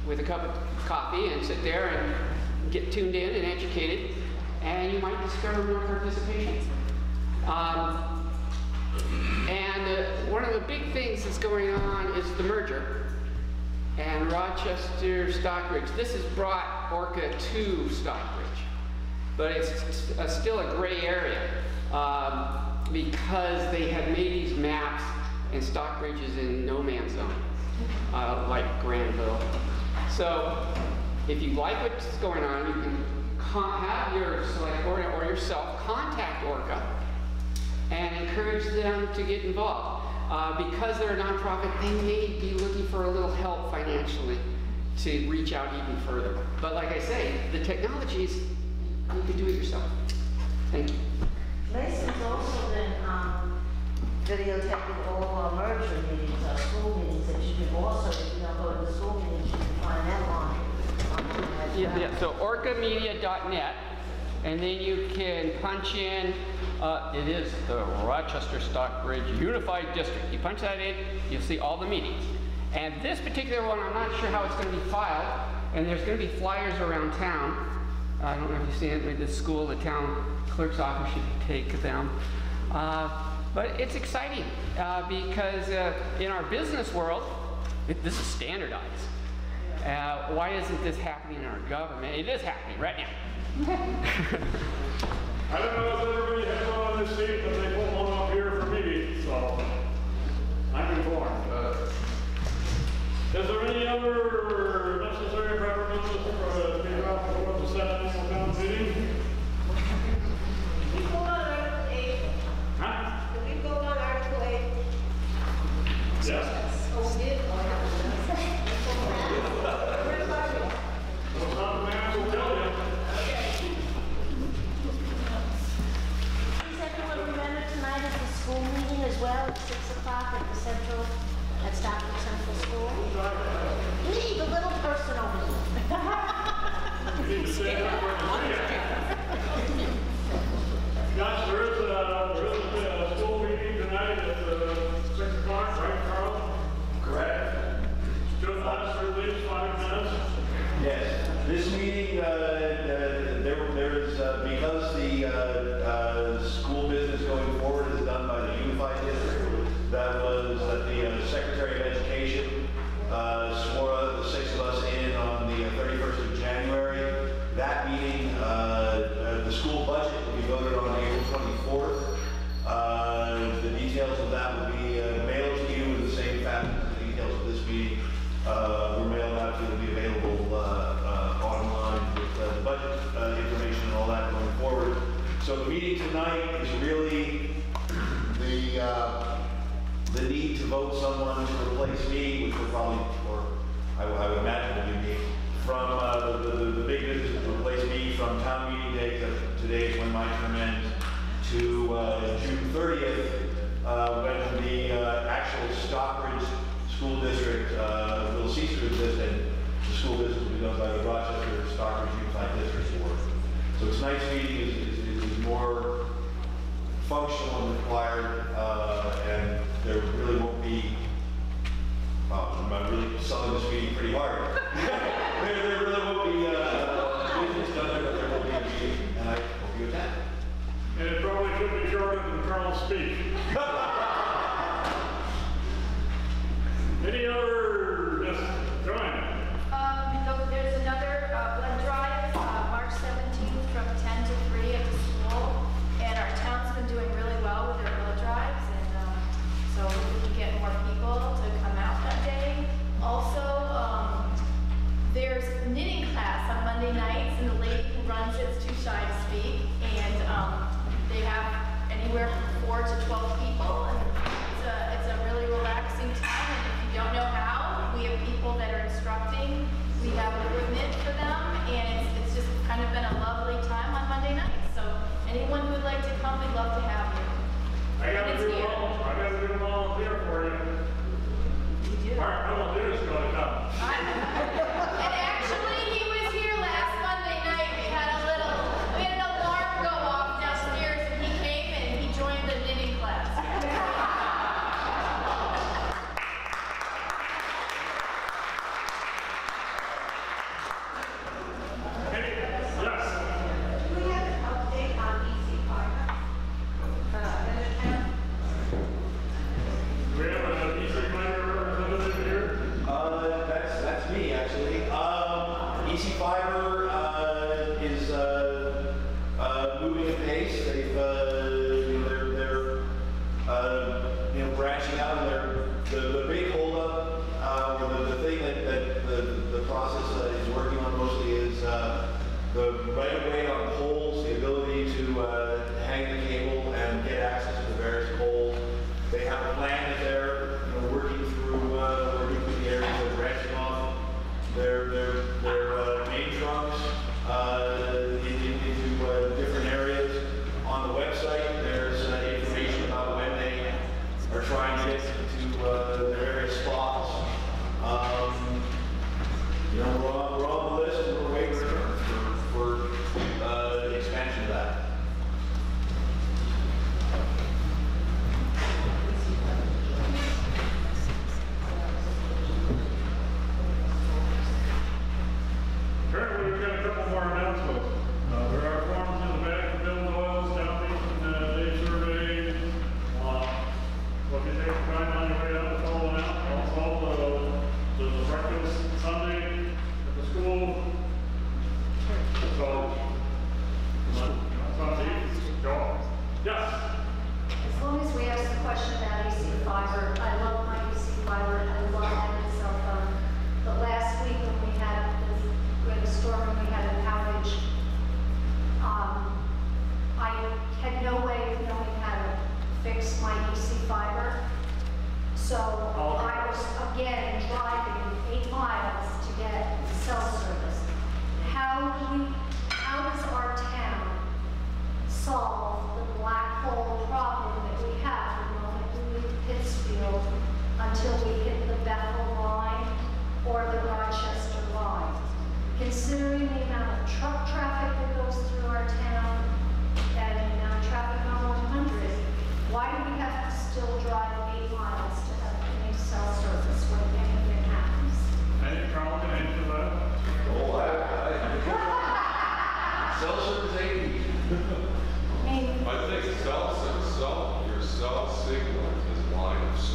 with a cup of coffee and sit there and get tuned in and educated, and you might discover more participation. Um, and uh, one of the big things that's going on is the merger. And Rochester Stockbridge, this has brought Orca to Stockbridge, but it's uh, still a gray area um, because they have made these maps and Stockbridge is in no man's zone, uh, like Granville. So if you like what's going on, you can have your select board or yourself contact Orca and encourage them to get involved. Uh, because they're a nonprofit, they may be looking for a little help financially to reach out even further. But like I say, the technologies, you can do it yourself. Thank you. Mason's also been, um, videotaping all of our merger meetings, our school meetings, that you can also, if you don't go to the school meetings, you can find on, on. Yeah, yeah, so orcamedia.net, and then you can punch in, uh, it is the Rochester Stockbridge Unified District. You punch that in, you'll see all the meetings. And this particular one, I'm not sure how it's gonna be filed, and there's gonna be flyers around town. I don't know if you see it, maybe the school, the town clerk's office should take them. Uh, but it's exciting uh, because uh, in our business world, it, this is standardized. Uh, why isn't this happening in our government? It is happening right now. [laughs] I don't know if everybody has one on this seat, but they put one up here for me, so I'm informed. Uh, is there any other necessary preferences for uh, a yeah.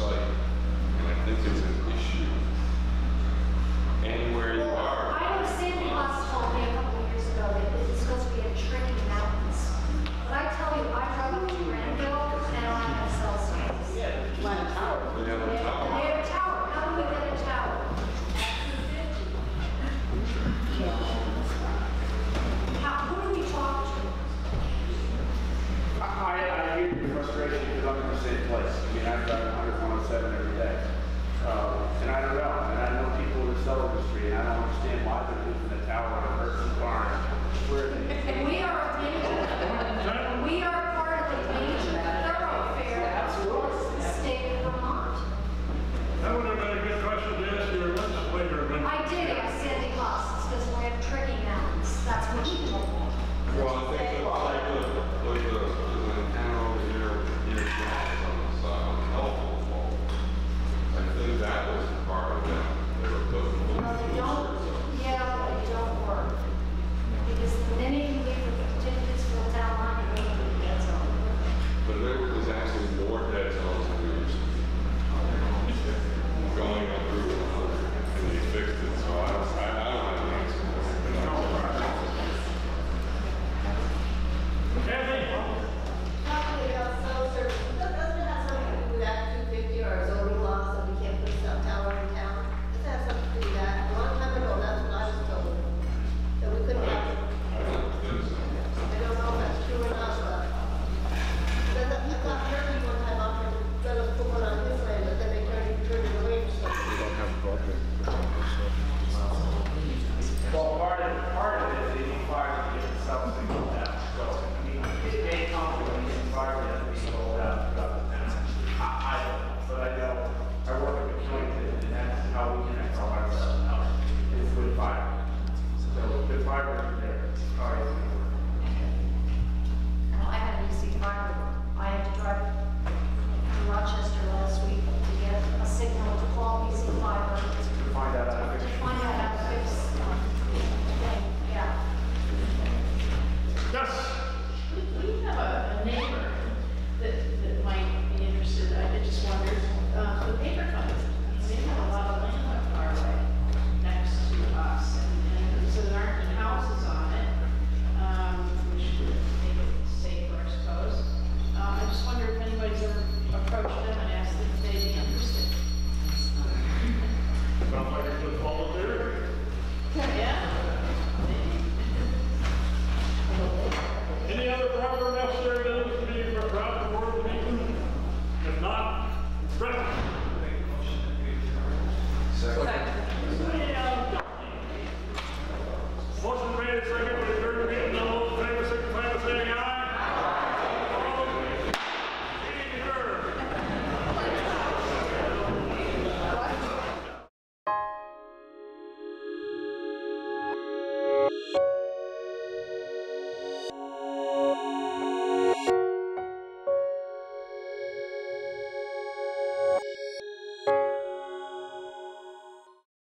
Sight, and I think it's an issue.